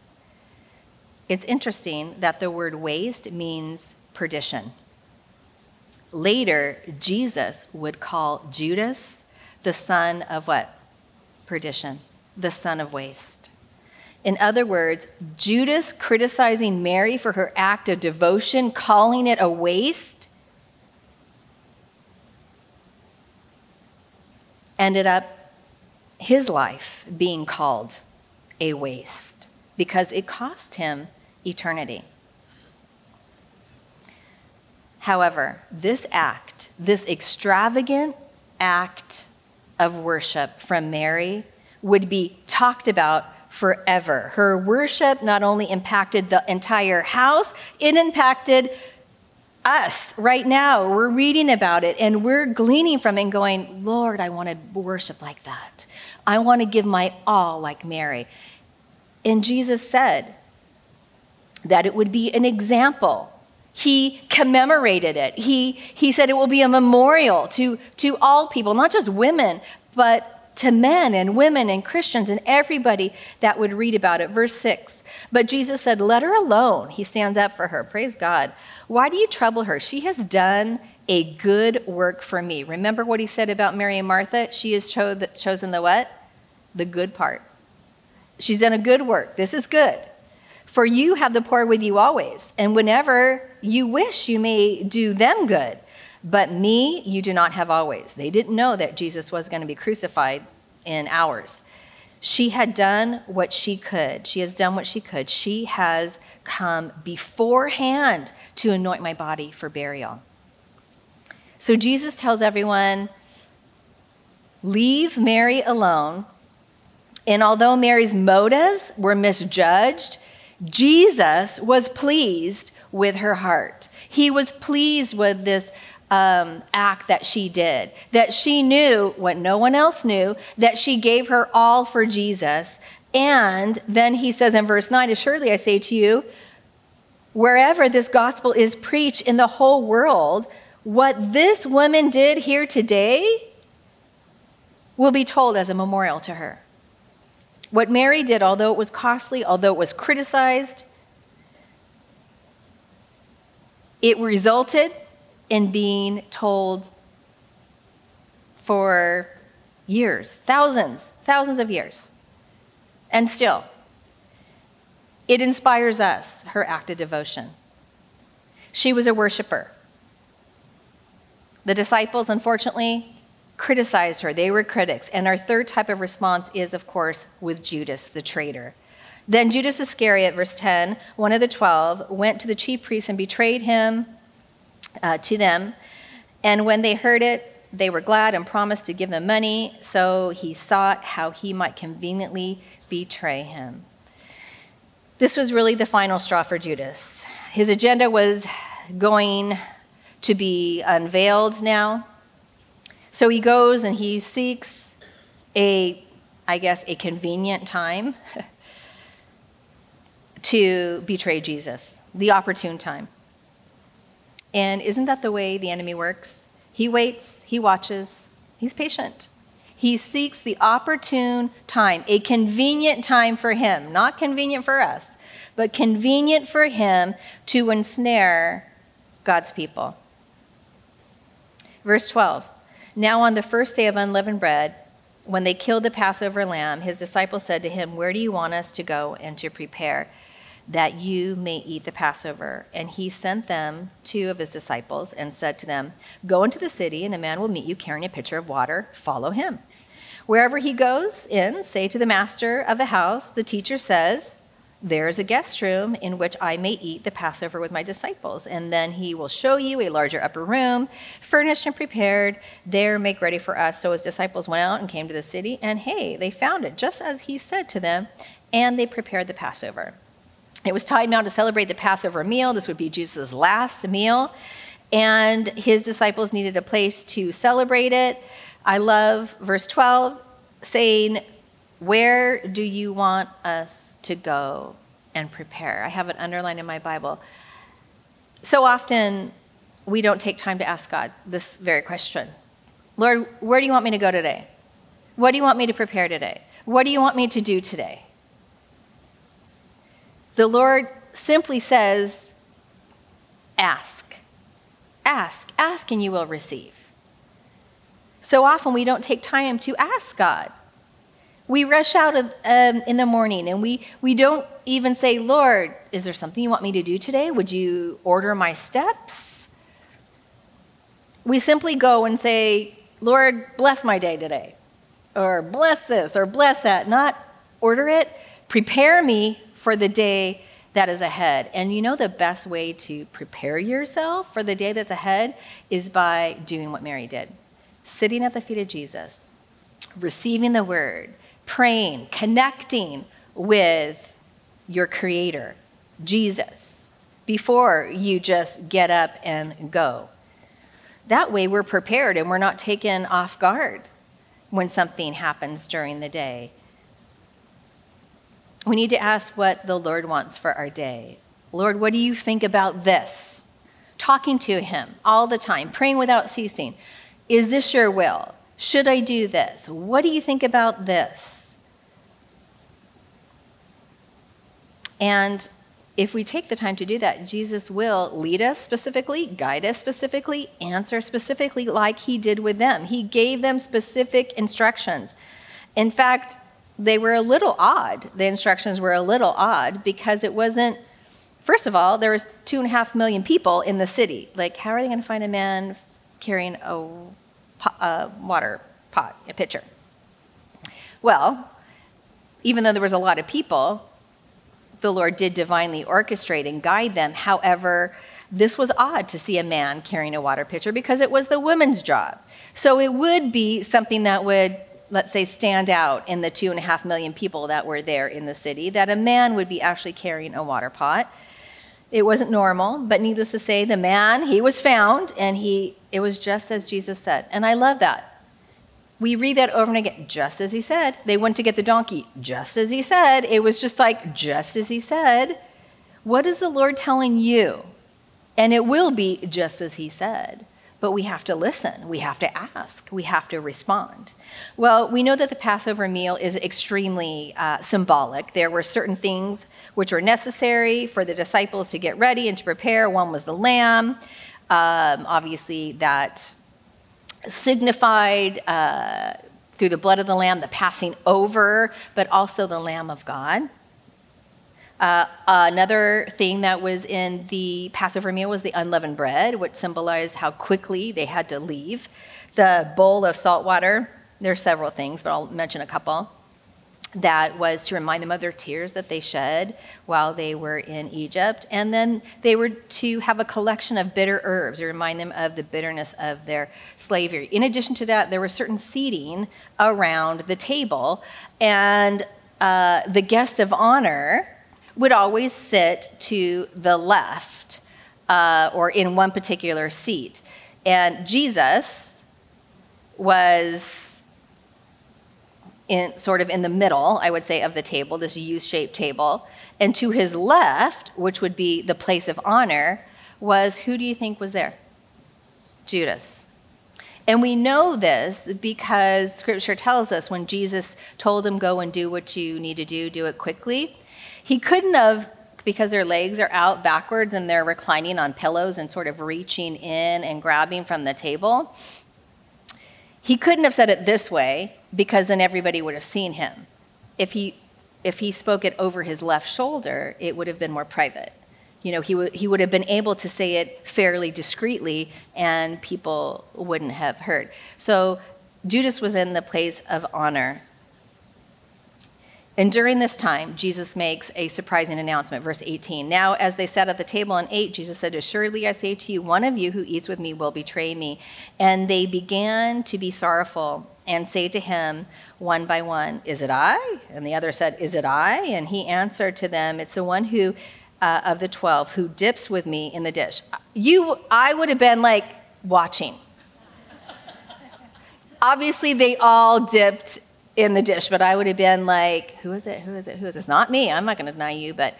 It's interesting that the word waste means perdition. Later, Jesus would call Judas the son of what? Perdition, the son of waste. In other words, Judas criticizing Mary for her act of devotion, calling it a waste, ended up his life being called a waste because it cost him eternity. However, this act, this extravagant act of worship from Mary, would be talked about forever. Her worship not only impacted the entire house, it impacted us right now. We're reading about it and we're gleaning from it and going, Lord, I want to worship like that. I want to give my all like Mary. And Jesus said that it would be an example he commemorated it. He, he said it will be a memorial to, to all people, not just women, but to men and women and Christians and everybody that would read about it. Verse 6 But Jesus said, Let her alone. He stands up for her. Praise God. Why do you trouble her? She has done a good work for me. Remember what he said about Mary and Martha? She has cho- chosen the what? The good part. She's done a good work. This is good. For you have the poor with you always, and whenever you wish, you may do them good. But me, you do not have always. They didn't know that Jesus was going to be crucified in hours. She had done what she could. She has done what she could. She has come beforehand to anoint my body for burial. So Jesus tells everyone, leave Mary alone. And although Mary's motives were misjudged, Jesus was pleased with her heart. He was pleased with this um, act that she did, that she knew what no one else knew, that she gave her all for Jesus. And then he says in verse 9, Assuredly I say to you, wherever this gospel is preached in the whole world, what this woman did here today will be told as a memorial to her. What Mary did, although it was costly, although it was criticized, it resulted in being told for years, thousands, thousands of years. And still, it inspires us, her act of devotion. She was a worshiper. The disciples, unfortunately, criticized her. They were critics. And our third type of response is, of course, with Judas, the traitor. Then Judas Iscariot, verse 10, one of the twelve, went to the chief priests and betrayed him uh, to them. And when they heard it, they were glad and promised to give them money. So he sought how he might conveniently betray him. This was really the final straw for Judas. His agenda was going to be unveiled now. So he goes and he seeks a, I guess, a convenient time to betray Jesus, the opportune time. And isn't that the way the enemy works? He waits, he watches, he's patient. He seeks the opportune time, a convenient time for him, not convenient for us, but convenient for him to ensnare God's people. Verse 12 now, on the first day of unleavened bread, when they killed the Passover lamb, his disciples said to him, Where do you want us to go and to prepare? that you may eat the Passover. And he sent them two of his disciples and said to them, Go into the city, and a man will meet you carrying a pitcher of water. Follow him. Wherever he goes in, say to the master of the house, The teacher says, there is a guest room in which I may eat the Passover with my disciples. And then he will show you a larger upper room, furnished and prepared. There, make ready for us. So his disciples went out and came to the city, and hey, they found it just as he said to them, and they prepared the Passover. It was time now to celebrate the Passover meal. This would be Jesus' last meal. And his disciples needed a place to celebrate it. I love verse 12 saying, Where do you want us to go and prepare. I have it underlined in my Bible. So often, we don't take time to ask God this very question Lord, where do you want me to go today? What do you want me to prepare today? What do you want me to do today? The Lord simply says, Ask. Ask. Ask, and you will receive. So often, we don't take time to ask God. We rush out of, um, in the morning and we, we don't even say, Lord, is there something you want me to do today? Would you order my steps? We simply go and say, Lord, bless my day today, or bless this, or bless that. Not order it, prepare me for the day that is ahead. And you know, the best way to prepare yourself for the day that's ahead is by doing what Mary did sitting at the feet of Jesus, receiving the word praying, connecting with your Creator, Jesus, before you just get up and go. That way, we're prepared and we're not taken off guard when something happens during the day. We need to ask what the Lord wants for our day. Lord, what do you think about this? Talking to Him all the time, praying without ceasing. Is this your will? Should I do this? What do you think about this? And if we take the time to do that, Jesus will lead us specifically, guide us specifically, answer specifically, like he did with them. He gave them specific instructions. In fact, they were a little odd. The instructions were a little odd because it wasn't, first of all, there was two and a half million people in the city. Like, how are they going to find a man carrying a a water pot, a pitcher. Well, even though there was a lot of people, the Lord did divinely orchestrate and guide them. However, this was odd to see a man carrying a water pitcher because it was the woman's job. So it would be something that would, let's say, stand out in the two and a half million people that were there in the city, that a man would be actually carrying a water pot. It wasn't normal, but needless to say, the man, he was found, and he, it was just as Jesus said. And I love that. We read that over and again, just as he said. They went to get the donkey, just as he said. It was just like, just as he said. What is the Lord telling you? And it will be just as he said. But we have to listen. We have to ask. We have to respond. Well, we know that the Passover meal is extremely uh, symbolic. There were certain things which were necessary for the disciples to get ready and to prepare. One was the lamb, um, obviously, that signified uh, through the blood of the lamb the passing over, but also the Lamb of God. Uh, another thing that was in the Passover meal was the unleavened bread, which symbolized how quickly they had to leave. The bowl of salt water, there are several things, but I'll mention a couple that was to remind them of their tears that they shed while they were in Egypt. And then they were to have a collection of bitter herbs to remind them of the bitterness of their slavery. In addition to that, there was certain seating around the table, and uh, the guest of honor would always sit to the left uh, or in one particular seat. And Jesus was in sort of in the middle, I would say, of the table, this U-shaped table. And to his left, which would be the place of honor, was who do you think was there? Judas. And we know this because scripture tells us when Jesus told him, Go and do what you need to do, do it quickly. He couldn't have, because their legs are out backwards and they're reclining on pillows and sort of reaching in and grabbing from the table. He couldn't have said it this way because then everybody would have seen him. If he if he spoke it over his left shoulder, it would have been more private. You know, he, w- he would have been able to say it fairly discreetly and people wouldn't have heard. So Judas was in the place of honor. And during this time, Jesus makes a surprising announcement, verse 18. Now, as they sat at the table and ate, Jesus said, Assuredly, I say to you, one of you who eats with me will betray me. And they began to be sorrowful and say to him, one by one, Is it I? And the other said, Is it I? And he answered to them, It's the one who, uh, of the twelve, who dips with me in the dish. You, I would have been like watching. Obviously, they all dipped in the dish, but I would have been like, Who is it? Who is it? Who is? It's not me. I'm not going to deny you, but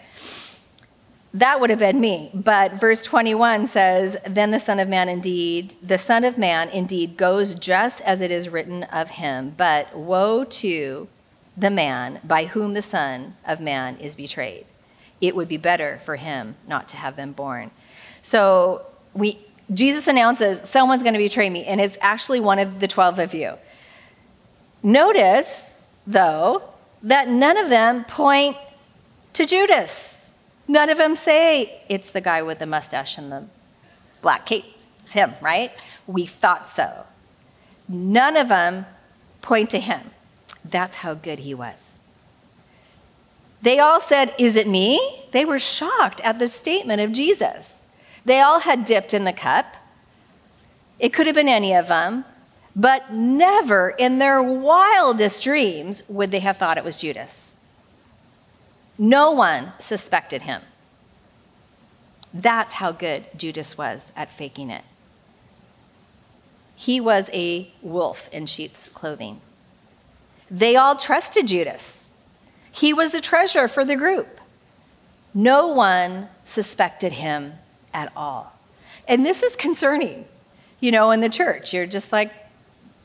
that would have been me. But verse 21 says, Then the Son of Man indeed, the Son of Man indeed goes just as it is written of him. But woe to the man by whom the Son of Man is betrayed. It would be better for him not to have been born. So we, Jesus announces, Someone's going to betray me, and it's actually one of the 12 of you. Notice, though, that none of them point to Judas. None of them say it's the guy with the mustache and the black cape. It's him, right? We thought so. None of them point to him. That's how good he was. They all said, Is it me? They were shocked at the statement of Jesus. They all had dipped in the cup. It could have been any of them, but never in their wildest dreams would they have thought it was Judas. No one suspected him. That's how good Judas was at faking it. He was a wolf in sheep's clothing. They all trusted Judas. He was a treasure for the group. No one suspected him at all. And this is concerning, you know, in the church. You're just like,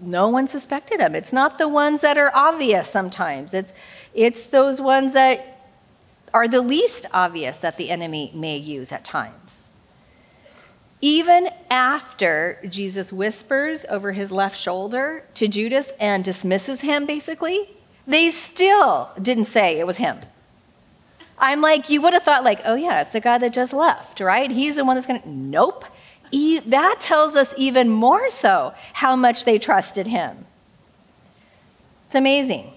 no one suspected him. It's not the ones that are obvious sometimes, it's, it's those ones that are the least obvious that the enemy may use at times. Even after Jesus whispers over his left shoulder to Judas and dismisses him, basically, they still didn't say it was him. I'm like, you would have thought, like, oh, yeah, it's the guy that just left, right? He's the one that's going to. Nope. That tells us even more so how much they trusted him. It's amazing.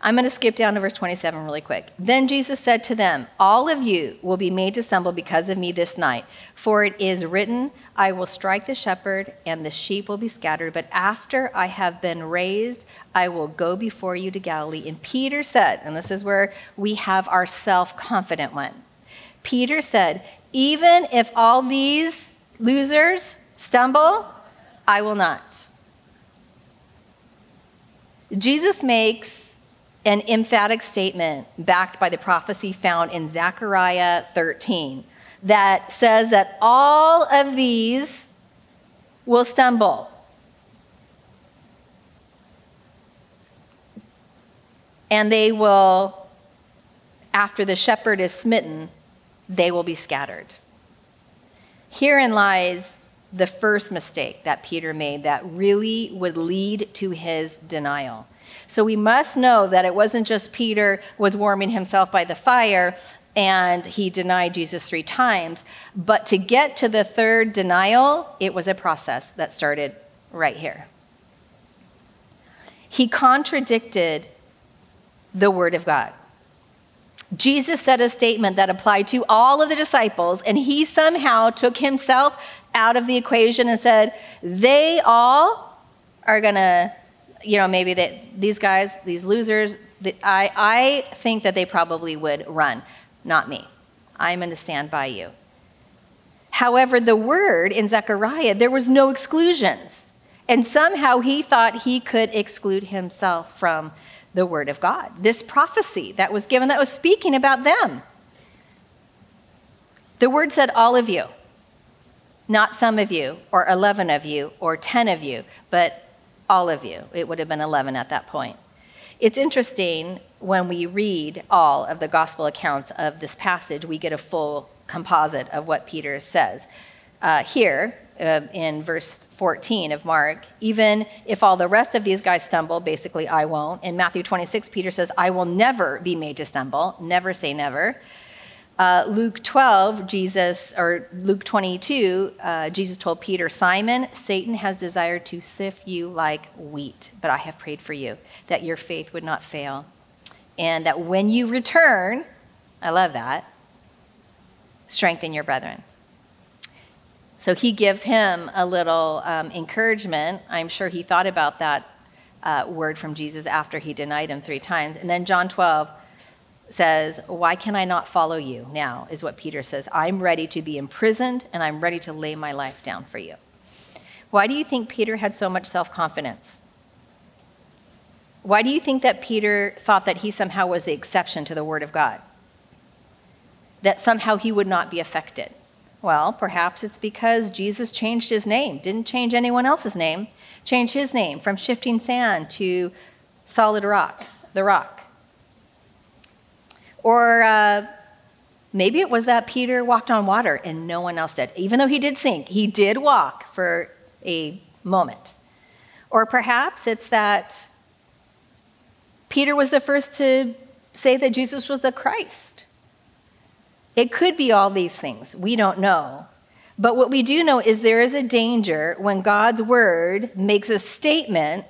I'm going to skip down to verse 27 really quick. Then Jesus said to them, All of you will be made to stumble because of me this night. For it is written, I will strike the shepherd, and the sheep will be scattered. But after I have been raised, I will go before you to Galilee. And Peter said, and this is where we have our self confident one. Peter said, Even if all these losers stumble, I will not. Jesus makes an emphatic statement backed by the prophecy found in Zechariah 13 that says that all of these will stumble. And they will, after the shepherd is smitten, they will be scattered. Herein lies the first mistake that Peter made that really would lead to his denial. So we must know that it wasn't just Peter was warming himself by the fire and he denied Jesus three times, but to get to the third denial, it was a process that started right here. He contradicted the word of God. Jesus said a statement that applied to all of the disciples, and he somehow took himself out of the equation and said, They all are going to you know, maybe that these guys, these losers, the, I, I think that they probably would run, not me. I'm going to stand by you. However, the word in Zechariah, there was no exclusions. And somehow he thought he could exclude himself from the word of God. This prophecy that was given that was speaking about them. The word said, all of you, not some of you, or 11 of you, or 10 of you, but all of you. It would have been 11 at that point. It's interesting when we read all of the gospel accounts of this passage, we get a full composite of what Peter says. Uh, here, uh, in verse 14 of Mark, even if all the rest of these guys stumble, basically I won't. In Matthew 26, Peter says, I will never be made to stumble. Never say never. Uh, Luke 12, Jesus, or Luke 22, uh, Jesus told Peter, Simon, Satan has desired to sift you like wheat, but I have prayed for you that your faith would not fail. And that when you return, I love that, strengthen your brethren. So he gives him a little um, encouragement. I'm sure he thought about that uh, word from Jesus after he denied him three times. And then John 12, says, Why can I not follow you now? is what Peter says. I'm ready to be imprisoned and I'm ready to lay my life down for you. Why do you think Peter had so much self confidence? Why do you think that Peter thought that he somehow was the exception to the Word of God? That somehow he would not be affected? Well, perhaps it's because Jesus changed his name, didn't change anyone else's name, changed his name from shifting sand to solid rock, the rock. Or uh, maybe it was that Peter walked on water and no one else did. Even though he did sink, he did walk for a moment. Or perhaps it's that Peter was the first to say that Jesus was the Christ. It could be all these things. We don't know. But what we do know is there is a danger when God's word makes a statement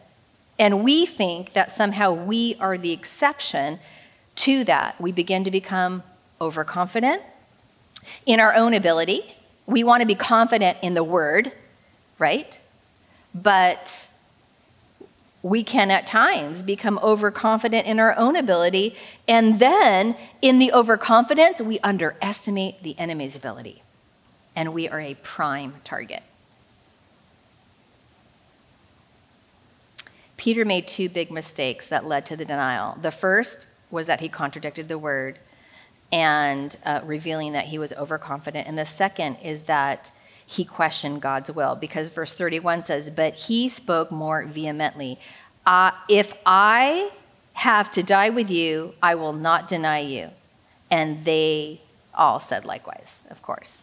and we think that somehow we are the exception to that, we begin to become overconfident in our own ability. We want to be confident in the word, right? But we can at times become overconfident in our own ability. And then in the overconfidence, we underestimate the enemy's ability. And we are a prime target. Peter made two big mistakes that led to the denial. The first was that he contradicted the word and uh, revealing that he was overconfident. And the second is that he questioned God's will because verse 31 says, But he spoke more vehemently. Uh, if I have to die with you, I will not deny you. And they all said likewise, of course.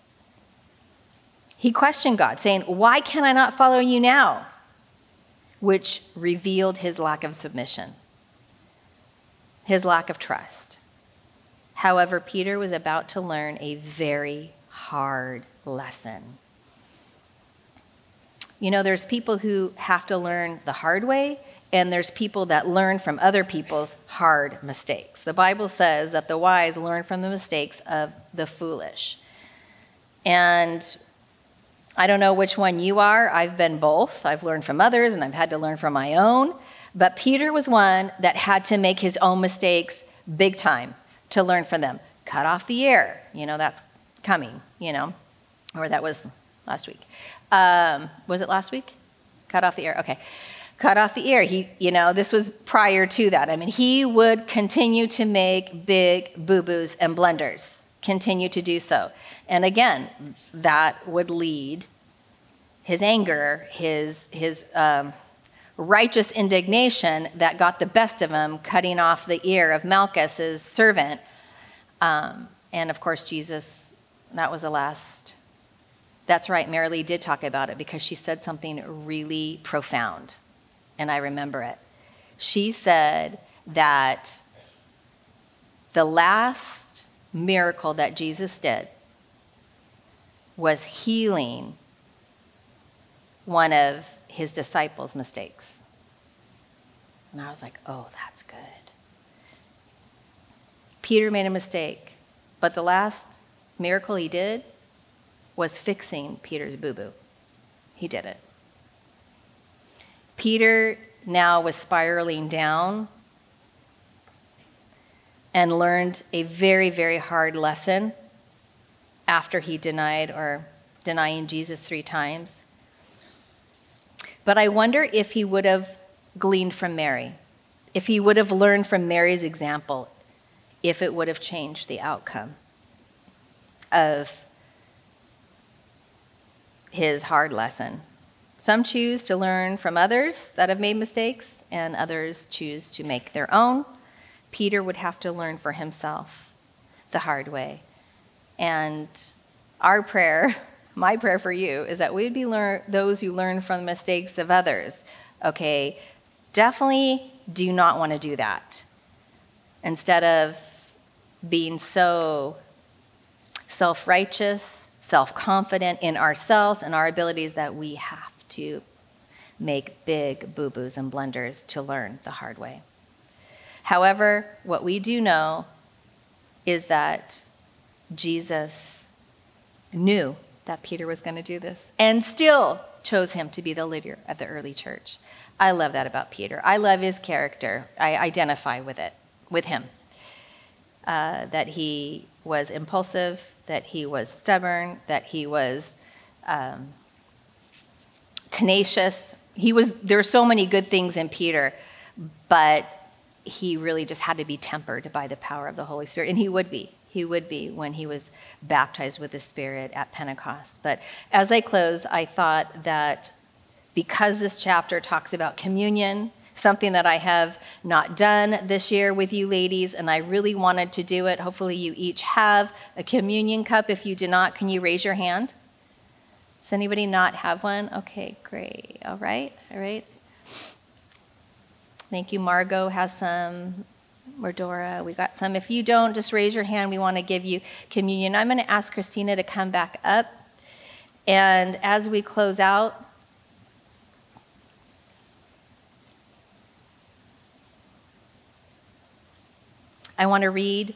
He questioned God, saying, Why can I not follow you now? Which revealed his lack of submission his lack of trust. However, Peter was about to learn a very hard lesson. You know, there's people who have to learn the hard way, and there's people that learn from other people's hard mistakes. The Bible says that the wise learn from the mistakes of the foolish. And I don't know which one you are. I've been both. I've learned from others, and I've had to learn from my own. But Peter was one that had to make his own mistakes big time to learn from them. Cut off the ear, you know, that's coming, you know, or that was last week. Um, was it last week? Cut off the ear, okay. Cut off the ear. He, you know, this was prior to that. I mean, he would continue to make big boo boos and blunders, continue to do so. And again, that would lead his anger, his, his, um, righteous indignation that got the best of him, cutting off the ear of Malchus, servant. Um, and of course, Jesus, that was the last. That's right, Mary Lee did talk about it because she said something really profound, and I remember it. She said that the last miracle that Jesus did was healing one of his disciples' mistakes. And I was like, oh, that's good. Peter made a mistake, but the last miracle he did was fixing Peter's boo boo. He did it. Peter now was spiraling down and learned a very, very hard lesson after he denied or denying Jesus three times. But I wonder if he would have gleaned from Mary, if he would have learned from Mary's example, if it would have changed the outcome of his hard lesson. Some choose to learn from others that have made mistakes, and others choose to make their own. Peter would have to learn for himself the hard way. And our prayer my prayer for you is that we'd be learn, those who learn from the mistakes of others. Okay, definitely do not want to do that. Instead of being so self righteous, self confident in ourselves and our abilities that we have to make big boo boos and blunders to learn the hard way. However, what we do know is that Jesus knew that Peter was going to do this and still chose him to be the leader of the early church. I love that about Peter. I love his character. I identify with it, with him. Uh, that he was impulsive, that he was stubborn, that he was um, tenacious. He was. There are so many good things in Peter, but he really just had to be tempered by the power of the Holy Spirit, and he would be. He would be when he was baptized with the Spirit at Pentecost. But as I close, I thought that because this chapter talks about communion, something that I have not done this year with you ladies, and I really wanted to do it. Hopefully, you each have a communion cup. If you do not, can you raise your hand? Does anybody not have one? Okay, great. All right, all right. Thank you. Margot has some. Mordora, we got some. If you don't, just raise your hand. We want to give you communion. I'm going to ask Christina to come back up. And as we close out, I want to read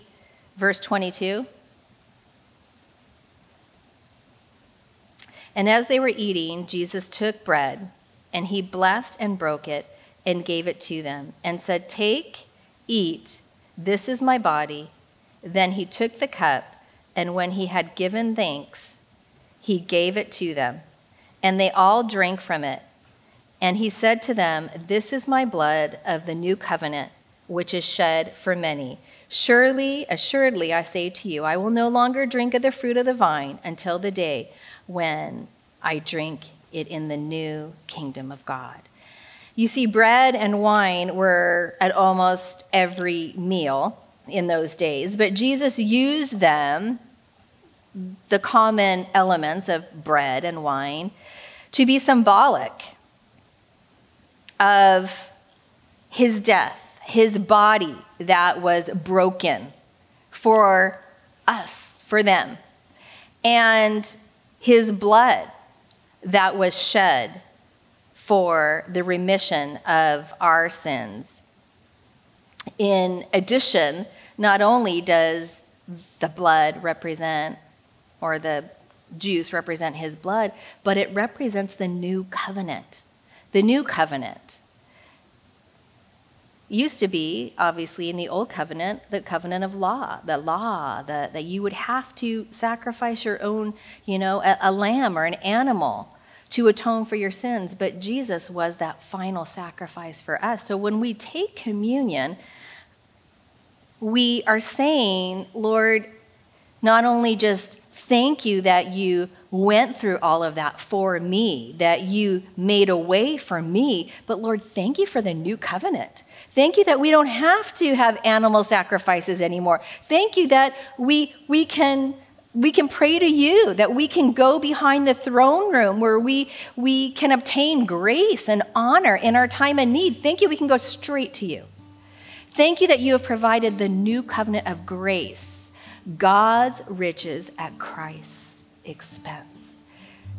verse 22. And as they were eating, Jesus took bread, and he blessed and broke it and gave it to them, and said, Take, eat, this is my body. Then he took the cup, and when he had given thanks, he gave it to them, and they all drank from it. And he said to them, This is my blood of the new covenant, which is shed for many. Surely, assuredly, I say to you, I will no longer drink of the fruit of the vine until the day when I drink it in the new kingdom of God. You see, bread and wine were at almost every meal in those days, but Jesus used them, the common elements of bread and wine, to be symbolic of his death, his body that was broken for us, for them, and his blood that was shed for the remission of our sins. In addition, not only does the blood represent, or the juice represent his blood, but it represents the new covenant. The new covenant used to be, obviously, in the old covenant, the covenant of law, the law, the, that you would have to sacrifice your own, you know, a, a lamb or an animal to atone for your sins, but Jesus was that final sacrifice for us. So when we take communion, we are saying, Lord, not only just thank you that you went through all of that for me, that you made a way for me, but Lord, thank you for the new covenant. Thank you that we don't have to have animal sacrifices anymore. Thank you that we, we can we can pray to you, that we can go behind the throne room where we, we can obtain grace and honor in our time of need. Thank you, we can go straight to you. Thank you that you have provided the new covenant of grace, God's riches at Christ's expense.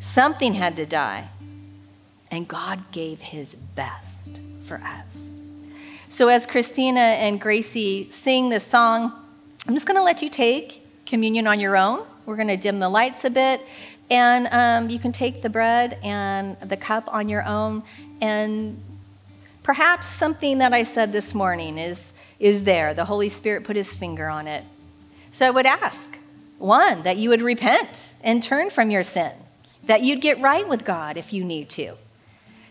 Something had to die, and God gave his best for us. So, as Christina and Gracie sing this song, I'm just going to let you take communion on your own. We're going to dim the lights a bit, and um, you can take the bread and the cup on your own. And perhaps something that I said this morning is, is there. The Holy Spirit put his finger on it. So I would ask one, that you would repent and turn from your sin, that you'd get right with God if you need to,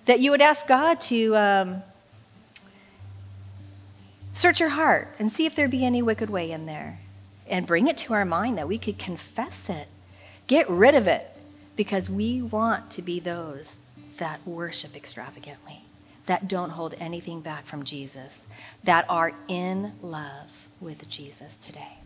that you would ask God to. Um, Search your heart and see if there be any wicked way in there, and bring it to our mind that we could confess it. Get rid of it, because we want to be those that worship extravagantly, that don't hold anything back from Jesus, that are in love with Jesus today.